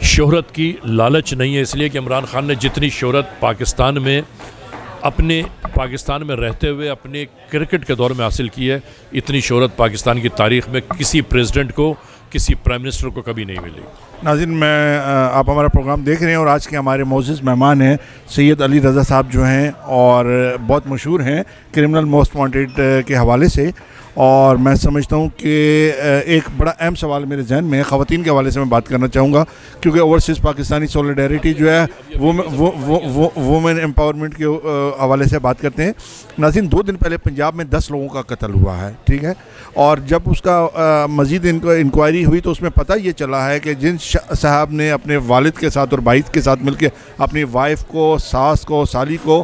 [SPEAKER 2] شہرت کی لالچ نہیں ہے، اس لیے کہ عمران خان نے جتنی شہرت پاکستان میں اپنے پاکستان میں رہتے ہوئے اپنے کرکٹ کے دور میں حاصل کی ہے، اتنی شہرت پاکستان کی تاریخ میں کسی پریزیڈنٹ کو، کسی پرائم منسٹر کو کبھی نہیں ملی۔
[SPEAKER 1] ناظرین، میں آپ ہمارا پروگرام دیکھ رہے ہیں اور آج کے ہمارے موزز مہمان ہیں، سید علی رضا صاحب جو ہیں اور بہت مشہور ہیں کرمنل موسٹ وانٹیڈ کے حوالے سے۔ اور میں سمجھتا ہوں کہ ایک بڑا اہم سوال میرے ذہن میں خواتین کے حوالے سے میں بات کرنا چاہوں گا، کیونکہ اوورسیز پاکستانی سولیڈیریٹی جو ہے وومن امپاورمنٹ کے حوالے سے بات کرتے ہیں۔ ناظرین، دو دن پہلے پنجاب میں دس لوگوں کا قتل ہوا ہے، ٹھیک ہے؟ اور جب اس کا مزید انکوائری ہوئی تو اس میں پتہ یہ چلا ہے کہ جن صاحب نے اپنے والد کے ساتھ اور بھائی کے ساتھ مل کے اپنی وائف کو، ساس کو، سالی کو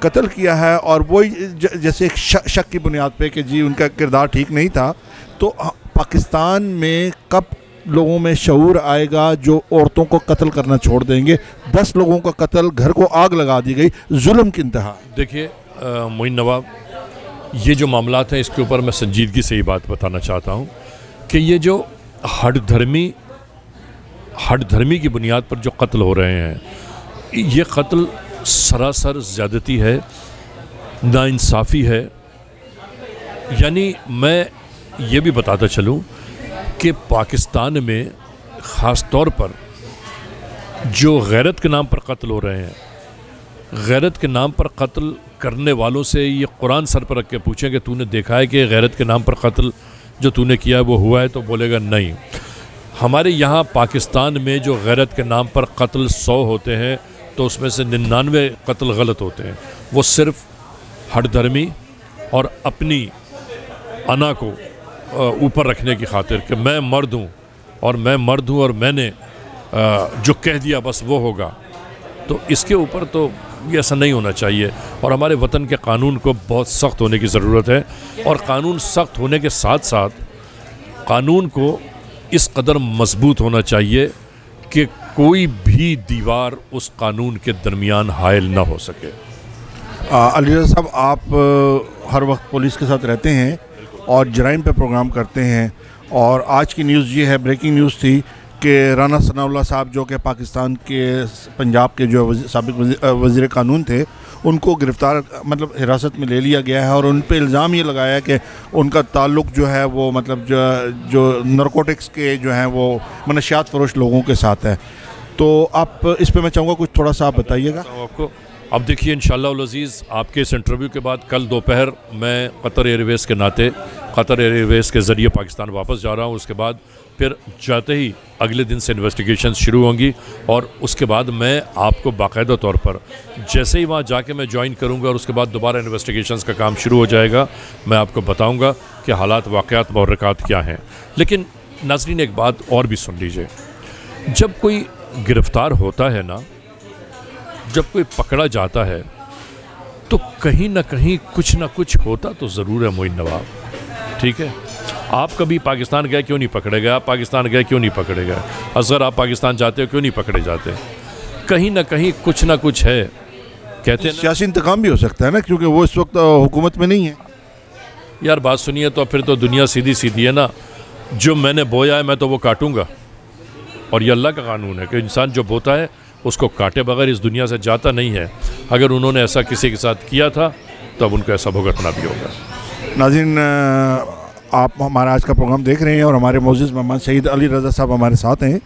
[SPEAKER 1] قتل کیا ہے اور وہی جیسے ایک شک کی بنیاد پہ کہ جی ان کا کردار ٹھیک نہیں تھا، تو پاکستان میں کب لوگوں میں شعور آئے گا جو عورتوں کو قتل کرنا چھوڑ دیں گے؟ دس لوگوں کا قتل، گھر کو آگ لگا دی گئی، ظلم کی انتہا۔ دیکھیے معین نواب، یہ جو معاملات ہیں اس
[SPEAKER 2] کے اوپر میں سنجیدگی سے یہ بات بتانا چاہتا ہوں کہ یہ جو ہٹ دھرمی ہٹ دھرمی کی بنیاد پر جو قتل ہو رہے ہیں، یہ قتل سراسر زیادتی ہے، ناانصافی ہے۔ یعنی میں یہ بھی بتاتا چلوں کہ پاکستان میں خاص طور پر جو غیرت کے نام پر قتل ہو رہے ہیں، غیرت کے نام پر قتل کرنے والوں سے یہ قرآن سر پر رکھ کے پوچھیں کہ تو نے دیکھا ہے کہ غیرت کے نام پر قتل جو تو نے کیا وہ ہوا ہے تو بولے گا نہیں۔ ہمارے یہاں پاکستان میں جو غیرت کے نام پر قتل سو ہوتے ہیں تو اس میں سے ننانوے قتل غلط ہوتے ہیں۔ وہ صرف ہر دھرمی اور اپنی انا کو اوپر رکھنے کی خاطر کہ میں مرد ہوں اور میں مرد ہوں اور میں نے جو کہہ دیا بس وہ ہوگا۔ تو اس کے اوپر تو یہ ایسا نہیں ہونا چاہیے۔ اور ہمارے وطن کے قانون کو بہت سخت ہونے کی ضرورت ہے۔ اور قانون سخت ہونے کے ساتھ ساتھ قانون کو اس قدر مضبوط ہونا چاہیے کہ کوئی بھی دیوار اس قانون کے درمیان حائل نہ ہو سکے۔ علی رضا صاحب آپ
[SPEAKER 1] ہر وقت پولیس کے ساتھ رہتے ہیں اور جرائم پہ پروگرام کرتے ہیں۔ اور آج کی نیوز یہ ہے بریکنگ نیوز تھی کہ رانا ثناء اللہ صاحب جو کہ پاکستان کے پنجاب کے جو سابق وزیر قانون تھے ان کو گرفتار مطلب حراست میں لے لیا گیا ہے اور ان پہ الزام یہ لگایا ہے کہ ان کا تعلق جو ہے وہ مطلب جو, جو نرکوٹکس کے جو ہیں وہ منشیات فروش لوگوں کے ساتھ ہے۔ تو آپ اس پہ میں چاہوں گا کچھ تھوڑا سا آپ بتائیے گا۔ آپ کو اب دیکھیے، انشاءاللہ
[SPEAKER 2] العزیز، آپ کے اس انٹرویو کے بعد کل دوپہر میں قطر ایئر ویز کے ناطے، قطر ایئر ویز کے ذریعے پاکستان واپس جا رہا ہوں۔ اس کے بعد پھر جاتے ہی اگلے دن سے انویسٹیگیشن شروع ہوں گی اور اس کے بعد میں آپ کو باقاعدہ طور پر جیسے ہی وہاں جا کے میں جوائن کروں گا اور اس کے بعد دوبارہ انویسٹیگیشنز کا کام شروع ہو جائے گا، میں آپ کو بتاؤں گا کہ حالات، واقعات، محرکات کیا ہیں۔ لیکن ناظرین، ایک بات اور بھی سن لیجیے۔ جب کوئی گرفتار ہوتا ہے نا جب کوئی پکڑا جاتا ہے تو کہیں نہ کہیں کچھ نہ کچھ ہوتا تو ضرور ہے معین نواب۔ ٹھیک ہے؟ آپ کبھی پاکستان گئے کیوں نہیں پکڑے گئے؟ آپ پاکستان گئے کیوں نہیں پکڑے گئے؟ اصغر آپ پاکستان جاتے ہو کیوں نہیں پکڑے جاتے؟ کہیں نہ
[SPEAKER 1] کہیں کچھ نہ کچھ ہے۔ کہتے ہیں سیاسی انتقام بھی ہو سکتا ہے نا کیونکہ وہ
[SPEAKER 2] اس وقت حکومت میں نہیں ہے۔ یار بات سنیے تو پھر تو دنیا سیدھی سیدھی ہے نا۔ جو میں نے بویا ہے میں تو وہ کاٹوں گا۔ اور یہ اللہ کا قانون ہے کہ انسان جو بوتا ہے، اس کو کاٹے بغیر اس دنیا سے جاتا نہیں ہے۔ اگر انہوں نے ایسا کسی
[SPEAKER 1] کے ساتھ کیا تھا تو اب ان کو ایسا بھگتنا بھی ہوگا۔ ناظرین، آپ ہمارا آج کا پروگرام دیکھ رہے ہیں اور ہمارے معزز مہمان سعید علی رضا صاحب ہمارے ساتھ ہیں۔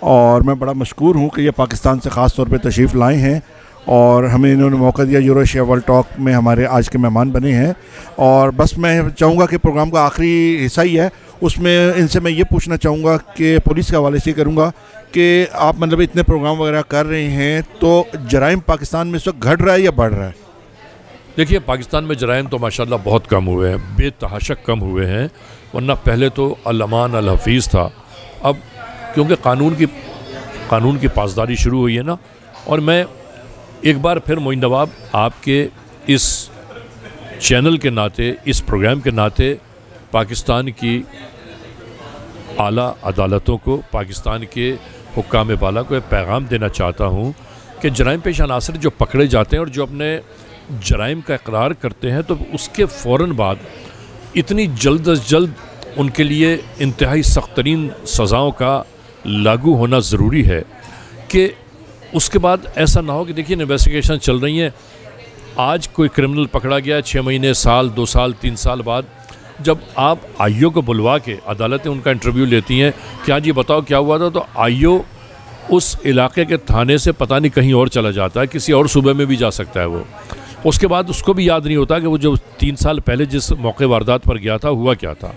[SPEAKER 1] اور میں بڑا مشکور ہوں کہ یہ پاکستان سے خاص طور پہ تشریف لائے ہیں۔ اور ہمیں انہوں نے موقع دیا یورو ایشیا ورلڈ ٹاک میں ہمارے آج کے مہمان بنے ہیں۔ اور بس میں چاہوں گا کہ پروگرام کا آخری حصہ ہی ہے۔ اس میں ان سے میں یہ پوچھنا چاہوں گا کہ پولیس کے حوالے سے کروں گا کہ آپ مطلب اتنے
[SPEAKER 2] پروگرام وغیرہ کر رہے ہیں تو جرائم پاکستان میں اس وقت گھٹ رہا ہے یا بڑھ رہا ہے؟ دیکھیے، پاکستان میں جرائم تو ماشاءاللہ بہت کم ہوئے ہیں، بے تحاشک کم ہوئے ہیں، ورنہ پہلے تو علامان الحفیظ تھا۔ اب کیونکہ قانون کی قانون کی پاسداری شروع ہوئی ہے نا، اور میں ایک بار پھر معین نواب آپ کے اس چینل کے ناطے، اس پروگرام کے ناطے پاکستان کی اعلیٰ عدالتوں کو پاکستان کے حکام بالا کو یہ پیغام دینا چاہتا ہوں کہ جرائم پیش عناصر جو پکڑے جاتے ہیں اور جو اپنے جرائم کا اقرار کرتے ہیں، تو اس کے فوراً بعد اتنی جلد از جلد ان کے لیے انتہائی سخت ترین سزاؤں کا لاگو ہونا ضروری ہے کہ اس کے بعد ایسا نہ ہو کہ دیکھیے انویسٹیگیشن چل رہی ہیں۔ آج کوئی کرمنل پکڑا گیا، چھ مہینے، سال، دو سال، تین سال بعد جب آپ آئی او کو بلوا کے عدالتیں ان کا انٹرویو لیتی ہیں، کیا جی بتاؤ کیا ہوا تھا؟ تو آئی او اس علاقے کے تھانے سے پتہ نہیں کہیں اور چلا جاتا ہے، کسی اور صوبے میں بھی جا سکتا ہے وہ۔ اس کے بعد اس کو بھی یاد نہیں ہوتا کہ وہ جو تین سال پہلے جس موقع واردات پر گیا تھا، ہوا کیا تھا۔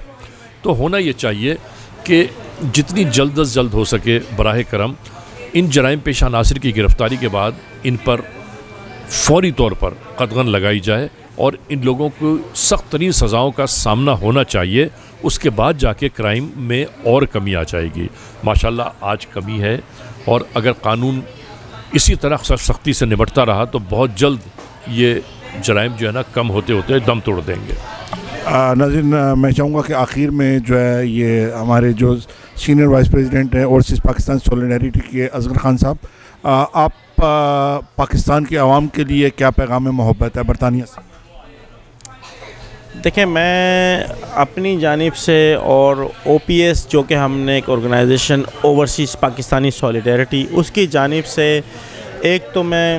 [SPEAKER 2] تو ہونا یہ چاہیے کہ جتنی جلد از جلد ہو سکے براہ کرم ان جرائم پیشہ عناصر کی گرفتاری کے بعد ان پر فوری طور پر قدغن لگائی جائے۔ اور ان لوگوں کو سخت ترین سزاؤں کا سامنا ہونا چاہیے۔ اس کے بعد جا کے کرائم میں اور کمی آ جائے گی۔ ماشاءاللہ آج کمی ہے اور اگر قانون اسی طرح سختی سے نبٹتا رہا تو بہت جلد یہ جرائم جو ہے نا کم ہوتے ہوتے دم توڑ دیں گے۔
[SPEAKER 1] ناظرین میں چاہوں گا کہ آخر میں جو ہے یہ ہمارے جو سینئر وائس پریزیڈنٹ ہیں اوورسیز پاکستان سولیڈیریٹی کے اصغر خان صاحب آپ پاکستان کے عوام کے لیے کیا پیغام محبت ہے؟ برطانیہ سے۔
[SPEAKER 3] دیکھیں، میں اپنی جانب سے اور او پی ایس جو کہ ہم نے ایک آرگنائزیشن اوورسیز پاکستانی سولیڈیریٹی اس کی جانب سے ایک تو میں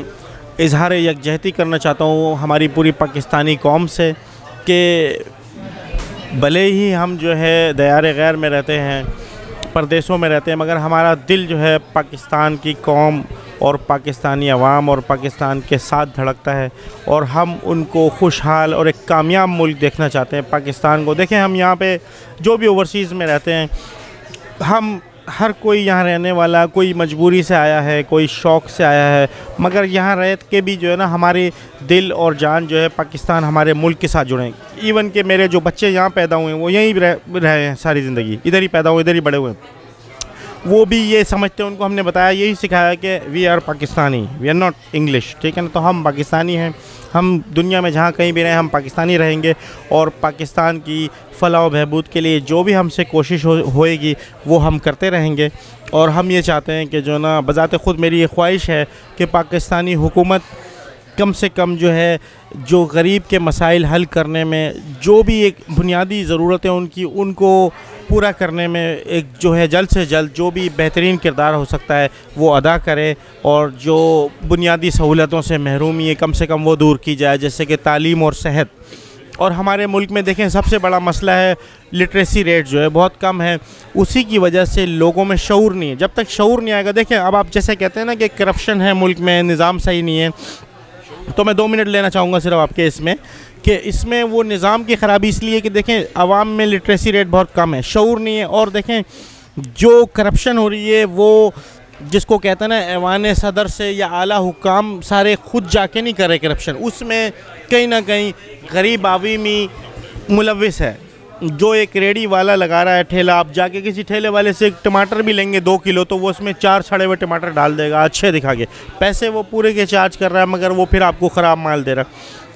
[SPEAKER 3] اظہار یکجہتی کرنا چاہتا ہوں ہماری پوری پاکستانی قوم سے کہ بھلے ہی ہم جو ہے دیار غیر میں رہتے ہیں پردیسوں میں رہتے ہیں، مگر ہمارا دل جو ہے پاکستان کی قوم اور پاکستانی عوام اور پاکستان کے ساتھ دھڑکتا ہے اور ہم ان کو خوشحال اور ایک کامیاب ملک دیکھنا چاہتے ہیں پاکستان کو۔ دیکھیں ہم یہاں پہ جو بھی اوورسیز میں رہتے ہیں، ہم ہر کوئی یہاں رہنے والا، کوئی مجبوری سے آیا ہے، کوئی شوق سے آیا ہے، مگر یہاں رہ کے بھی جو ہے نا ہمارے دل اور جان جو ہے پاکستان ہمارے ملک کے ساتھ جڑیں۔ ایون کہ میرے جو بچے یہاں پیدا ہوئے ہیں، وہ یہیں رہے ہیں ساری زندگی، ادھر ہی پیدا ہوئے، ادھر ہی بڑے ہوئے ہیں۔ وہ بھی یہ سمجھتے ہیں، ان کو ہم نے بتایا، یہی سکھایا کہ we are Pakistani we are not English ٹھیک ہے نا؟ تو ہم پاکستانی ہیں، ہم دنیا میں جہاں کہیں بھی رہیں ہم پاکستانی رہیں گے اور پاکستان کی فلاح و بہبود کے لیے جو بھی ہم سے کوشش ہوئے گی، وہ ہم کرتے رہیں گے۔ اور ہم یہ چاہتے ہیں کہ جو نا، بذات خود میری یہ خواہش ہے کہ پاکستانی حکومت کم سے کم جو ہے، جو غریب کے مسائل حل کرنے میں جو بھی ایک بنیادی ضرورتیں ان کی، ان کو پورا کرنے میں ایک جو ہے جلد سے جلد جو بھی بہترین کردار ہو سکتا ہے وہ ادا کرے اور جو بنیادی سہولتوں سے محرومی ہے کم سے کم وہ دور کی جائے، جیسے کہ تعلیم اور صحت۔ اور ہمارے ملک میں دیکھیں، سب سے بڑا مسئلہ ہے لٹریسی ریٹ جو ہے، بہت کم ہے۔ اسی کی وجہ سے لوگوں میں شعور نہیں ہے۔ جب تک شعور نہیں آئے گا، دیکھیں، اب آپ جیسے کہتے ہیں نا کہ کرپشن ہے ملک میں، نظام صحیح نہیں ہے۔ تو میں دو منٹ لینا چاہوں گا صرف آپ کے اس میں۔ کہ اس میں وہ نظام کی خرابی اس لیے کہ دیکھیں عوام میں لٹریسی ریٹ بہت کم ہے، شعور نہیں ہے اور دیکھیں جو کرپشن ہو رہی ہے وہ جس کو کہتے ہیں نا ایوان صدر سے یا اعلیٰ حکام سارے خود جا کے نہیں کرے کرپشن اس میں کہیں نہ کہیں غریب عوامی ملوث ہے۔ جو ایک ریڈی والا لگا رہا ہے ٹھیلا آپ جا کے کسی ٹھیلے والے سے ٹماٹر بھی لیں گے دو کلو، تو وہ اس میں چار سڑے ہوئے ٹماٹر ڈال دے گا، اچھے دکھا کے۔ پیسے وہ پورے کے چارج کر رہا ہے، مگر وہ پھر آپ کو خراب مال دے رہا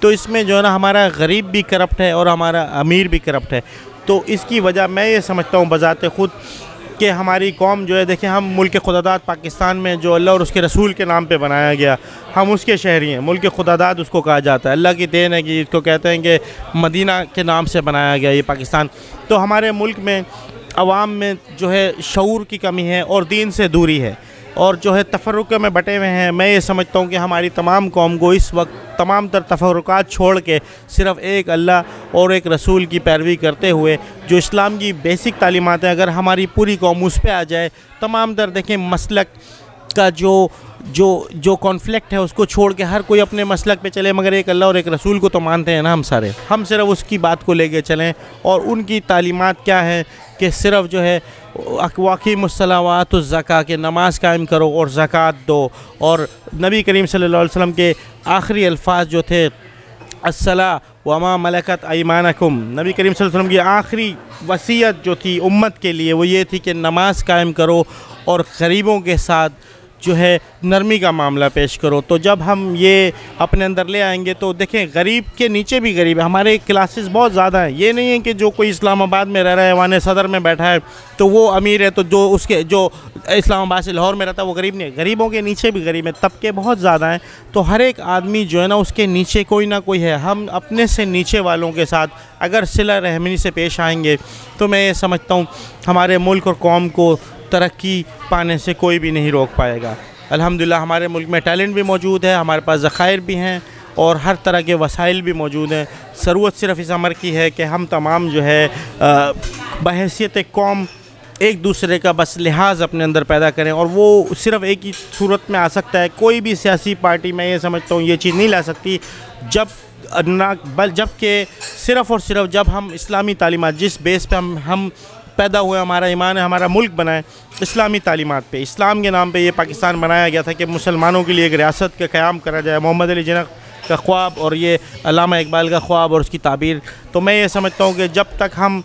[SPEAKER 3] تو اس میں جو ہے نا ہمارا غریب بھی کرپٹ ہے اور ہمارا امیر بھی کرپٹ ہے۔ تو اس کی وجہ میں یہ سمجھتا ہوں بذات خود کہ ہماری قوم جو ہے، دیکھیں ہم ملک خداداد پاکستان میں جو اللہ اور اس کے رسول کے نام پہ بنایا گیا، ہم اس کے شہری ہیں۔ ملک خداداد اس کو کہا جاتا ہے۔ اللہ کی دین ہے کہ اس کو کہتے ہیں کہ مدینہ کے نام سے بنایا گیا یہ پاکستان۔ تو ہمارے ملک میں عوام میں جو ہے شعور کی کمی ہے اور دین سے دوری ہے۔ اور جو ہے تفرقے میں بٹے ہوئے ہیں، میں یہ سمجھتا ہوں کہ ہماری تمام قوم کو اس وقت تمام تر تفرقات چھوڑ کے صرف ایک اللہ اور ایک رسول کی پیروی کرتے ہوئے جو اسلام کی بیسک تعلیمات ہیں، اگر ہماری پوری قوم اس پہ آ جائے، تمام تر دیکھیں مسلک کا جو جو جو کانفلکٹ ہے، اس کو چھوڑ کے ہر کوئی اپنے مسلک پہ چلے، مگر ایک اللہ اور ایک رسول کو تو مانتے ہیں نا ہم سارے۔ ہم صرف اس کی بات کو لے کے چلیں اور ان کی تعلیمات کیا ہیں کہ صرف جو ہے واقعی مسلمات الزکا کہ نماز قائم کرو اور زکوٰۃ دو۔ اور نبی کریم صلی اللہ علیہ وسلم کے آخری الفاظ جو تھے الصلاح وما ملکت ایمانکم۔ نبی کریم صلی اللہ علیہ وسلم کی آخری وصیت جو تھی امت کے لیے، وہ یہ تھی کہ نماز قائم کرو اور غریبوں کے ساتھ جو ہے نرمی کا معاملہ پیش کرو۔ تو جب ہم یہ اپنے اندر لے آئیں گے تو دیکھیں غریب کے نیچے بھی غریب ہے۔ ہمارے کلاسز بہت زیادہ ہیں۔ یہ نہیں ہے کہ جو کوئی اسلام آباد میں رہ رہا ہے وان صدر میں بیٹھا ہے تو وہ امیر ہے تو جو اس کے جو اسلام آباد سے لاہور میں رہتا ہے وہ غریب نہیں ہے۔ غریبوں کے نیچے بھی غریب ہیں۔ طبقے بہت زیادہ ہیں۔ تو ہر ایک آدمی جو ہے نا، اس کے نیچے کوئی نہ کوئی ہے۔ ہم اپنے سے نیچے والوں کے ساتھ اگر صلہ رحمنی سے پیش آئیں گے تو میں یہ سمجھتا ہوں ہمارے ملک اور قوم کو ترقی پانے سے کوئی بھی نہیں روک پائے گا۔ الحمدللہ ہمارے ملک میں ٹیلنٹ بھی موجود ہے، ہمارے پاس ذخائر بھی ہیں اور ہر طرح کے وسائل بھی موجود ہیں۔ ضرورت صرف اس عمر کی ہے کہ ہم تمام جو ہے بحیثیت قوم ایک دوسرے کا بس لحاظ اپنے اندر پیدا کریں اور وہ صرف ایک ہی صورت میں آ سکتا ہے۔ کوئی بھی سیاسی پارٹی، میں یہ سمجھتا ہوں، یہ چیز نہیں لا سکتی۔ جب بل، جبکہ صرف اور صرف جب ہم اسلامی تعلیمات، جس بیس پہ ہم ہم پیدا ہوئے، ہمارا ایمان ہے، ہمارا ملک بنائے اسلامی تعلیمات پہ۔ اسلام کے نام پہ یہ پاکستان بنایا گیا تھا کہ مسلمانوں کے لیے ایک ریاست کا قیام کرا جائے، محمد علی جنق کا خواب اور یہ علامہ اقبال کا خواب اور اس کی تعبیر۔ تو میں یہ سمجھتا ہوں کہ جب تک ہم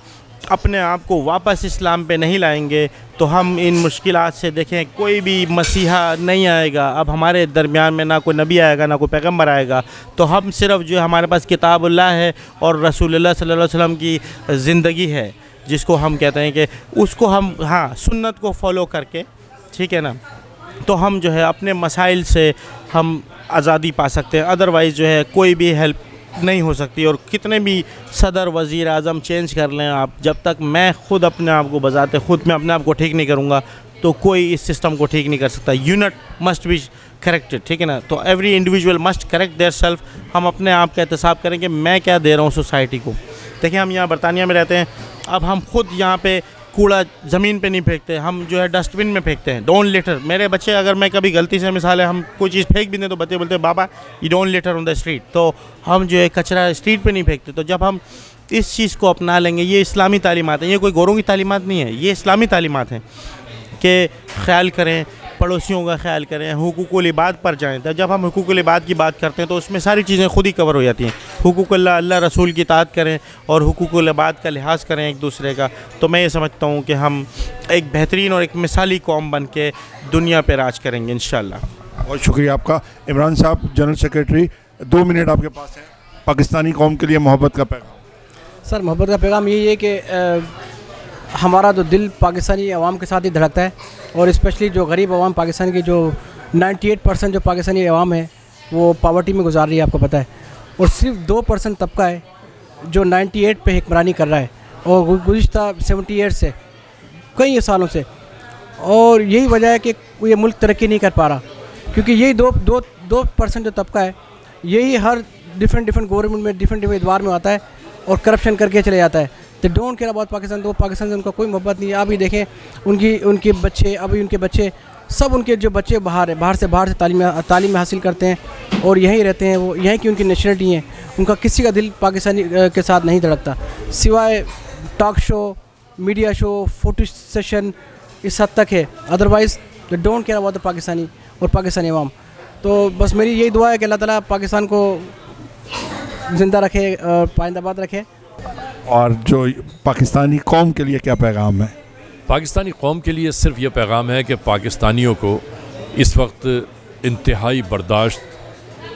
[SPEAKER 3] اپنے آپ کو واپس اسلام پہ نہیں لائیں گے، تو ہم ان مشکلات سے دیکھیں، کوئی بھی مسیحا نہیں آئے گا۔ اب ہمارے درمیان میں نہ کوئی نبی آئے گا، نہ کوئی پیغمبر آئے گا۔ تو ہم صرف جو ہمارے پاس کتاب اللہ ہے اور رسول اللہ صلی اللہ علیہ وسلم کی زندگی ہے۔ جس کو ہم کہتے ہیں کہ اس کو ہم ہاں سنت کو فالو کر کے، ٹھیک ہے نا؟ تو ہم جو ہے اپنے مسائل سے ہم آزادی پا سکتے ہیں۔ ادروائز جو ہے کوئی بھی ہیلپ نہیں ہو سکتی۔ اور کتنے بھی صدر، وزیر، اعظم چینج کر لیں آپ، جب تک میں خود اپنے آپ کو بذات خود میں اپنے آپ کو ٹھیک نہیں کروں گا، تو کوئی اس سسٹم کو ٹھیک نہیں کر سکتا۔ یونٹ مسٹ بی کریکٹڈ ٹھیک ہے نا؟ تو every individual must correct their self ہم اپنے آپ کا احتساب کریں کہ میں کیا دے رہا ہوں سوسائٹی کو۔ دیکھیں ہم یہاں برطانیہ میں رہتے ہیں، اب ہم خود یہاں پہ کوڑا زمین پہ نہیں پھینکتے، ہم جو ہے ڈسٹ بن میں پھینکتے ہیں ڈونٹ لیٹر میرے بچے اگر میں کبھی غلطی سے مثال ہے، ہم کوئی چیز پھینک بھی دیں تو بچے بولتے ہیں، بابا یہ don't litter on the street تو ہم جو ہے کچرا اسٹریٹ پہ نہیں پھینکتے، تو جب ہم اس چیز کو اپنا لیں گے، یہ اسلامی تعلیمات ہیں، یہ کوئی گوروں کی تعلیمات نہیں ہے، یہ اسلامی تعلیمات ہیں کہ خیال کریں پڑوسیوں کا خیال کریں حقوق العباد پر جائیں۔ تو جب ہم حقوق العباد کی بات کرتے ہیں تو اس میں ساری چیزیں خود ہی کور ہو جاتی ہیں۔ حقوق اللہ اللہ رسول کی اطاعت کریں اور حقوق العباد کا لحاظ کریں ایک دوسرے کا۔ تو میں یہ سمجھتا ہوں کہ ہم ایک بہترین اور ایک مثالی قوم بن کے دنیا پہ راج کریں گے انشاءاللہ۔
[SPEAKER 1] بہت شکریہ آپ کا۔ عمران صاحب جنرل سیکریٹری دو منٹ آپ کے پاس ہیں۔ پاکستانی قوم کے لیے محبت کا پیغام۔
[SPEAKER 4] سر محبت کا پیغام یہی ہے کہ ہمارا تو دل پاکستانی عوام کے ساتھ ہی دھڑکتا ہے اور اسپیشلی جو غریب عوام پاکستان کی جو نائنٹی ایٹ پرسنٹ جو پاکستانی عوام ہے، وہ پاورٹی میں گزار رہی ہے، آپ کو پتہ ہے۔ اور صرف دو پرسنٹ طبقہ ہے جو نائنٹی ایٹ پہ حکمرانی کر رہا ہے اور گزشتہ سیونٹی ایٹ سے، کئی سالوں سے۔ اور یہی وجہ ہے کہ یہ ملک ترقی نہیں کر پا رہا۔ کیونکہ یہی دو دو دو پرسنٹ جو طبقہ ہے، یہی ہر ڈفرینٹ ڈفرینٹ گورنمنٹ میں ڈفرینٹ ڈفرینٹ ادوار میں آتا ہے اور کرپشن کر کے چلے جاتا ہے۔ تو ڈونٹ کیئر اباؤٹ پاکستان تو پاکستان سے ان کا کوئی محبت نہیں ہے۔ ابھی دیکھیں، ان کی، ان کے بچے، ابھی ان کے بچے، سب ان کے جو بچے باہر ہیں، باہر سے باہر سے تعلیم تعلیم حاصل کرتے ہیں اور یہیں رہتے ہیں۔ وہ یہیں کی ان کی نیشنلٹی ہیں۔ ان کا کسی کا دل پاکستانی کے ساتھ نہیں دھڑکتا۔ سوائے talk show media show photo session اس حد تک ہے۔ Otherwise don't care about the Pakistani اور پاکستانی عوام۔ تو بس میری یہی دعا ہے کہ اللہ تعالیٰ پاکستان کو زندہ رکھے پائندہ باد رکھے۔
[SPEAKER 1] اور جو پاکستانی قوم کے لیے کیا پیغام ہے؟
[SPEAKER 2] پاکستانی قوم کے لیے صرف یہ پیغام ہے کہ پاکستانیوں کو اس وقت انتہائی برداشت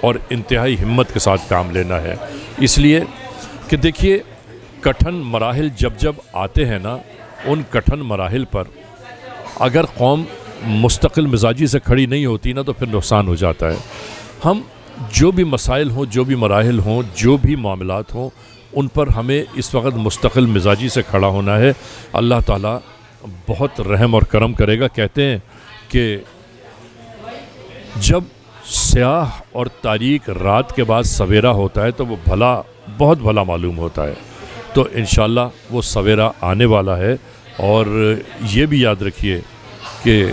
[SPEAKER 2] اور انتہائی ہمت کے ساتھ کام لینا ہے۔ اس لیے کہ دیکھیے، کٹھن مراحل جب جب آتے ہیں نا، ان کٹھن مراحل پر اگر قوم مستقل مزاجی سے کھڑی نہیں ہوتی نا، تو پھر نقصان ہو جاتا ہے۔ ہم جو بھی مسائل ہوں، جو بھی مراحل ہوں، جو بھی معاملات ہوں ان پر ہمیں اس وقت مستقل مزاجی سے کھڑا ہونا ہے۔ اللہ تعالیٰ بہت رحم اور کرم کرے گا۔ کہتے ہیں کہ جب سیاہ اور تاریخ رات کے بعد سویرا ہوتا ہے تو وہ بھلا، بہت بھلا معلوم ہوتا ہے۔ تو انشاءاللہ وہ سویرا آنے والا ہے۔ اور یہ بھی یاد رکھیے کہ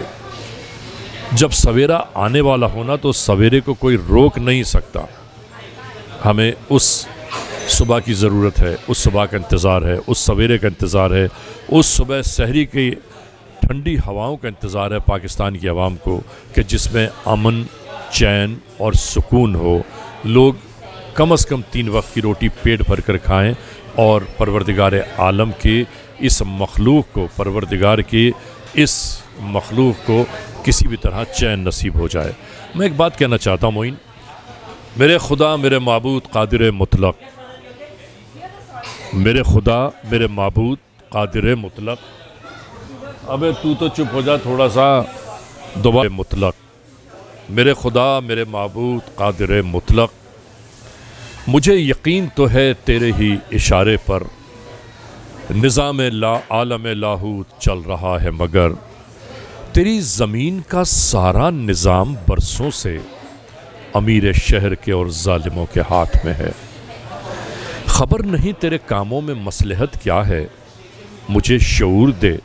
[SPEAKER 2] جب سویرا آنے والا ہونا تو سویرے کو کوئی روک نہیں سکتا۔ ہمیں اس صبح کی ضرورت ہے، اس صبح کا انتظار ہے، اس سویرے کا انتظار ہے، اس صبح سحری کی ٹھنڈی ہواؤں کا انتظار ہے پاکستان کی عوام کو کہ جس میں امن، چین اور سکون ہو۔ لوگ کم از کم تین وقت کی روٹی پیٹ بھر کر کھائیں اور پروردگار عالم کی، اس مخلوق کو، پروردگار کی، اس مخلوق کو کسی بھی طرح چین نصیب ہو جائے۔ میں ایک بات کہنا چاہتا ہوں، معین، میرے خدا، میرے معبود، قادر مطلق میرے خدا، میرے معبود، قادر مطلق۔ ابے تو تو چپ ہو جا تھوڑا سا۔ دوبارہ مطلق۔ میرے خدا، میرے معبود، قادر مطلق۔ مجھے یقین تو ہے تیرے ہی اشارے پر۔ نظام لا، عالم لاہوت چل رہا ہے مگر۔ تیری زمین کا سارا نظام برسوں سے امیر شہر کے اور ظالموں کے ہاتھ میں ہے۔ خبر نہیں تیرے کاموں میں مصلحت کیا ہے، مجھے شعور دے،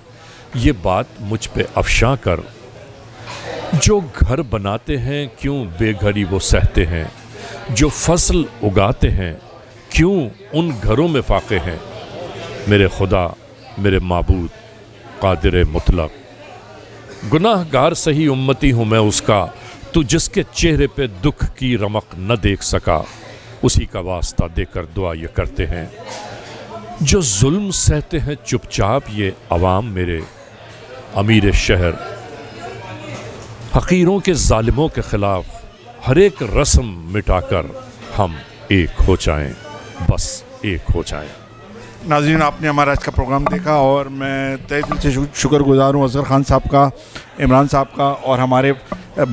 [SPEAKER 2] یہ بات مجھ پہ افشاں کر۔ جو گھر بناتے ہیں، کیوں بے گھری وہ سہتے ہیں؟ جو فصل اگاتے ہیں، کیوں ان گھروں میں فاقے ہیں؟ میرے خدا، میرے معبود، قادر مطلق۔ گناہ گار سہی امتی ہوں میں اس کا، تو جس کے چہرے پہ دکھ کی رمق نہ دیکھ سکا۔ اسی کا واسطہ دے کر دعا یہ کرتے ہیں۔ جو ظلم سہتے ہیں، چپ چاپ، یہ عوام میرے امیر شہر۔ حقیروں کے ظالموں کے خلاف ہر ایک رسم مٹا کر ہم ایک ہو جائیں۔ بس ایک ہو جائیں۔
[SPEAKER 1] ناظرین، آپ نے ہمارا آج کا پروگرام دیکھا اور میں تہ دل سے شکر گزار ہوں اظہر خان صاحب کا، عمران صاحب کا اور ہمارے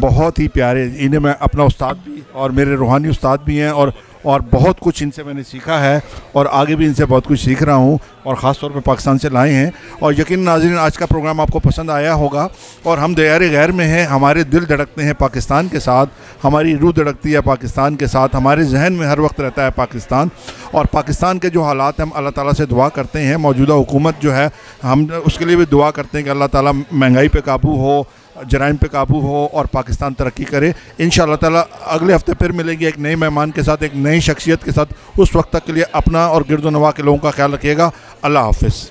[SPEAKER 1] بہت ہی پیارے، انہیں میں اپنا استاد بھی اور میرے روحانی استاد بھی ہیں اور اور بہت کچھ ان سے میں نے سیکھا ہے اور آگے بھی ان سے بہت کچھ سیکھ رہا ہوں اور خاص طور پہ پاکستان سے لائے ہیں اور یقین ناظرین، آج کا پروگرام آپ کو پسند آیا ہوگا اور ہم دیار غیر میں ہیں، ہمارے دل دھڑکتے ہیں پاکستان کے ساتھ، ہماری روح دھڑکتی ہے پاکستان کے ساتھ، ہمارے ذہن میں ہر وقت رہتا ہے پاکستان اور پاکستان کے جو حالات ہیں، ہم اللہ تعالیٰ سے دعا کرتے ہیں، موجودہ حکومت جو ہے، ہم اس کے لیے بھی دعا کرتے ہیں کہ اللہ تعالیٰ مہنگائی پہ قابو ہو جرائم پہ قابو ہو اور پاکستان ترقی کرے ان شاء اللہ تعالیٰ اگلے ہفتے پھر ملیں گے ایک نئے مہمان کے ساتھ، ایک نئی شخصیت کے ساتھ، اس وقت تک کے لیے اپنا اور گرد و نواح کے لوگوں کا خیال رکھیے گا۔ اللہ حافظ۔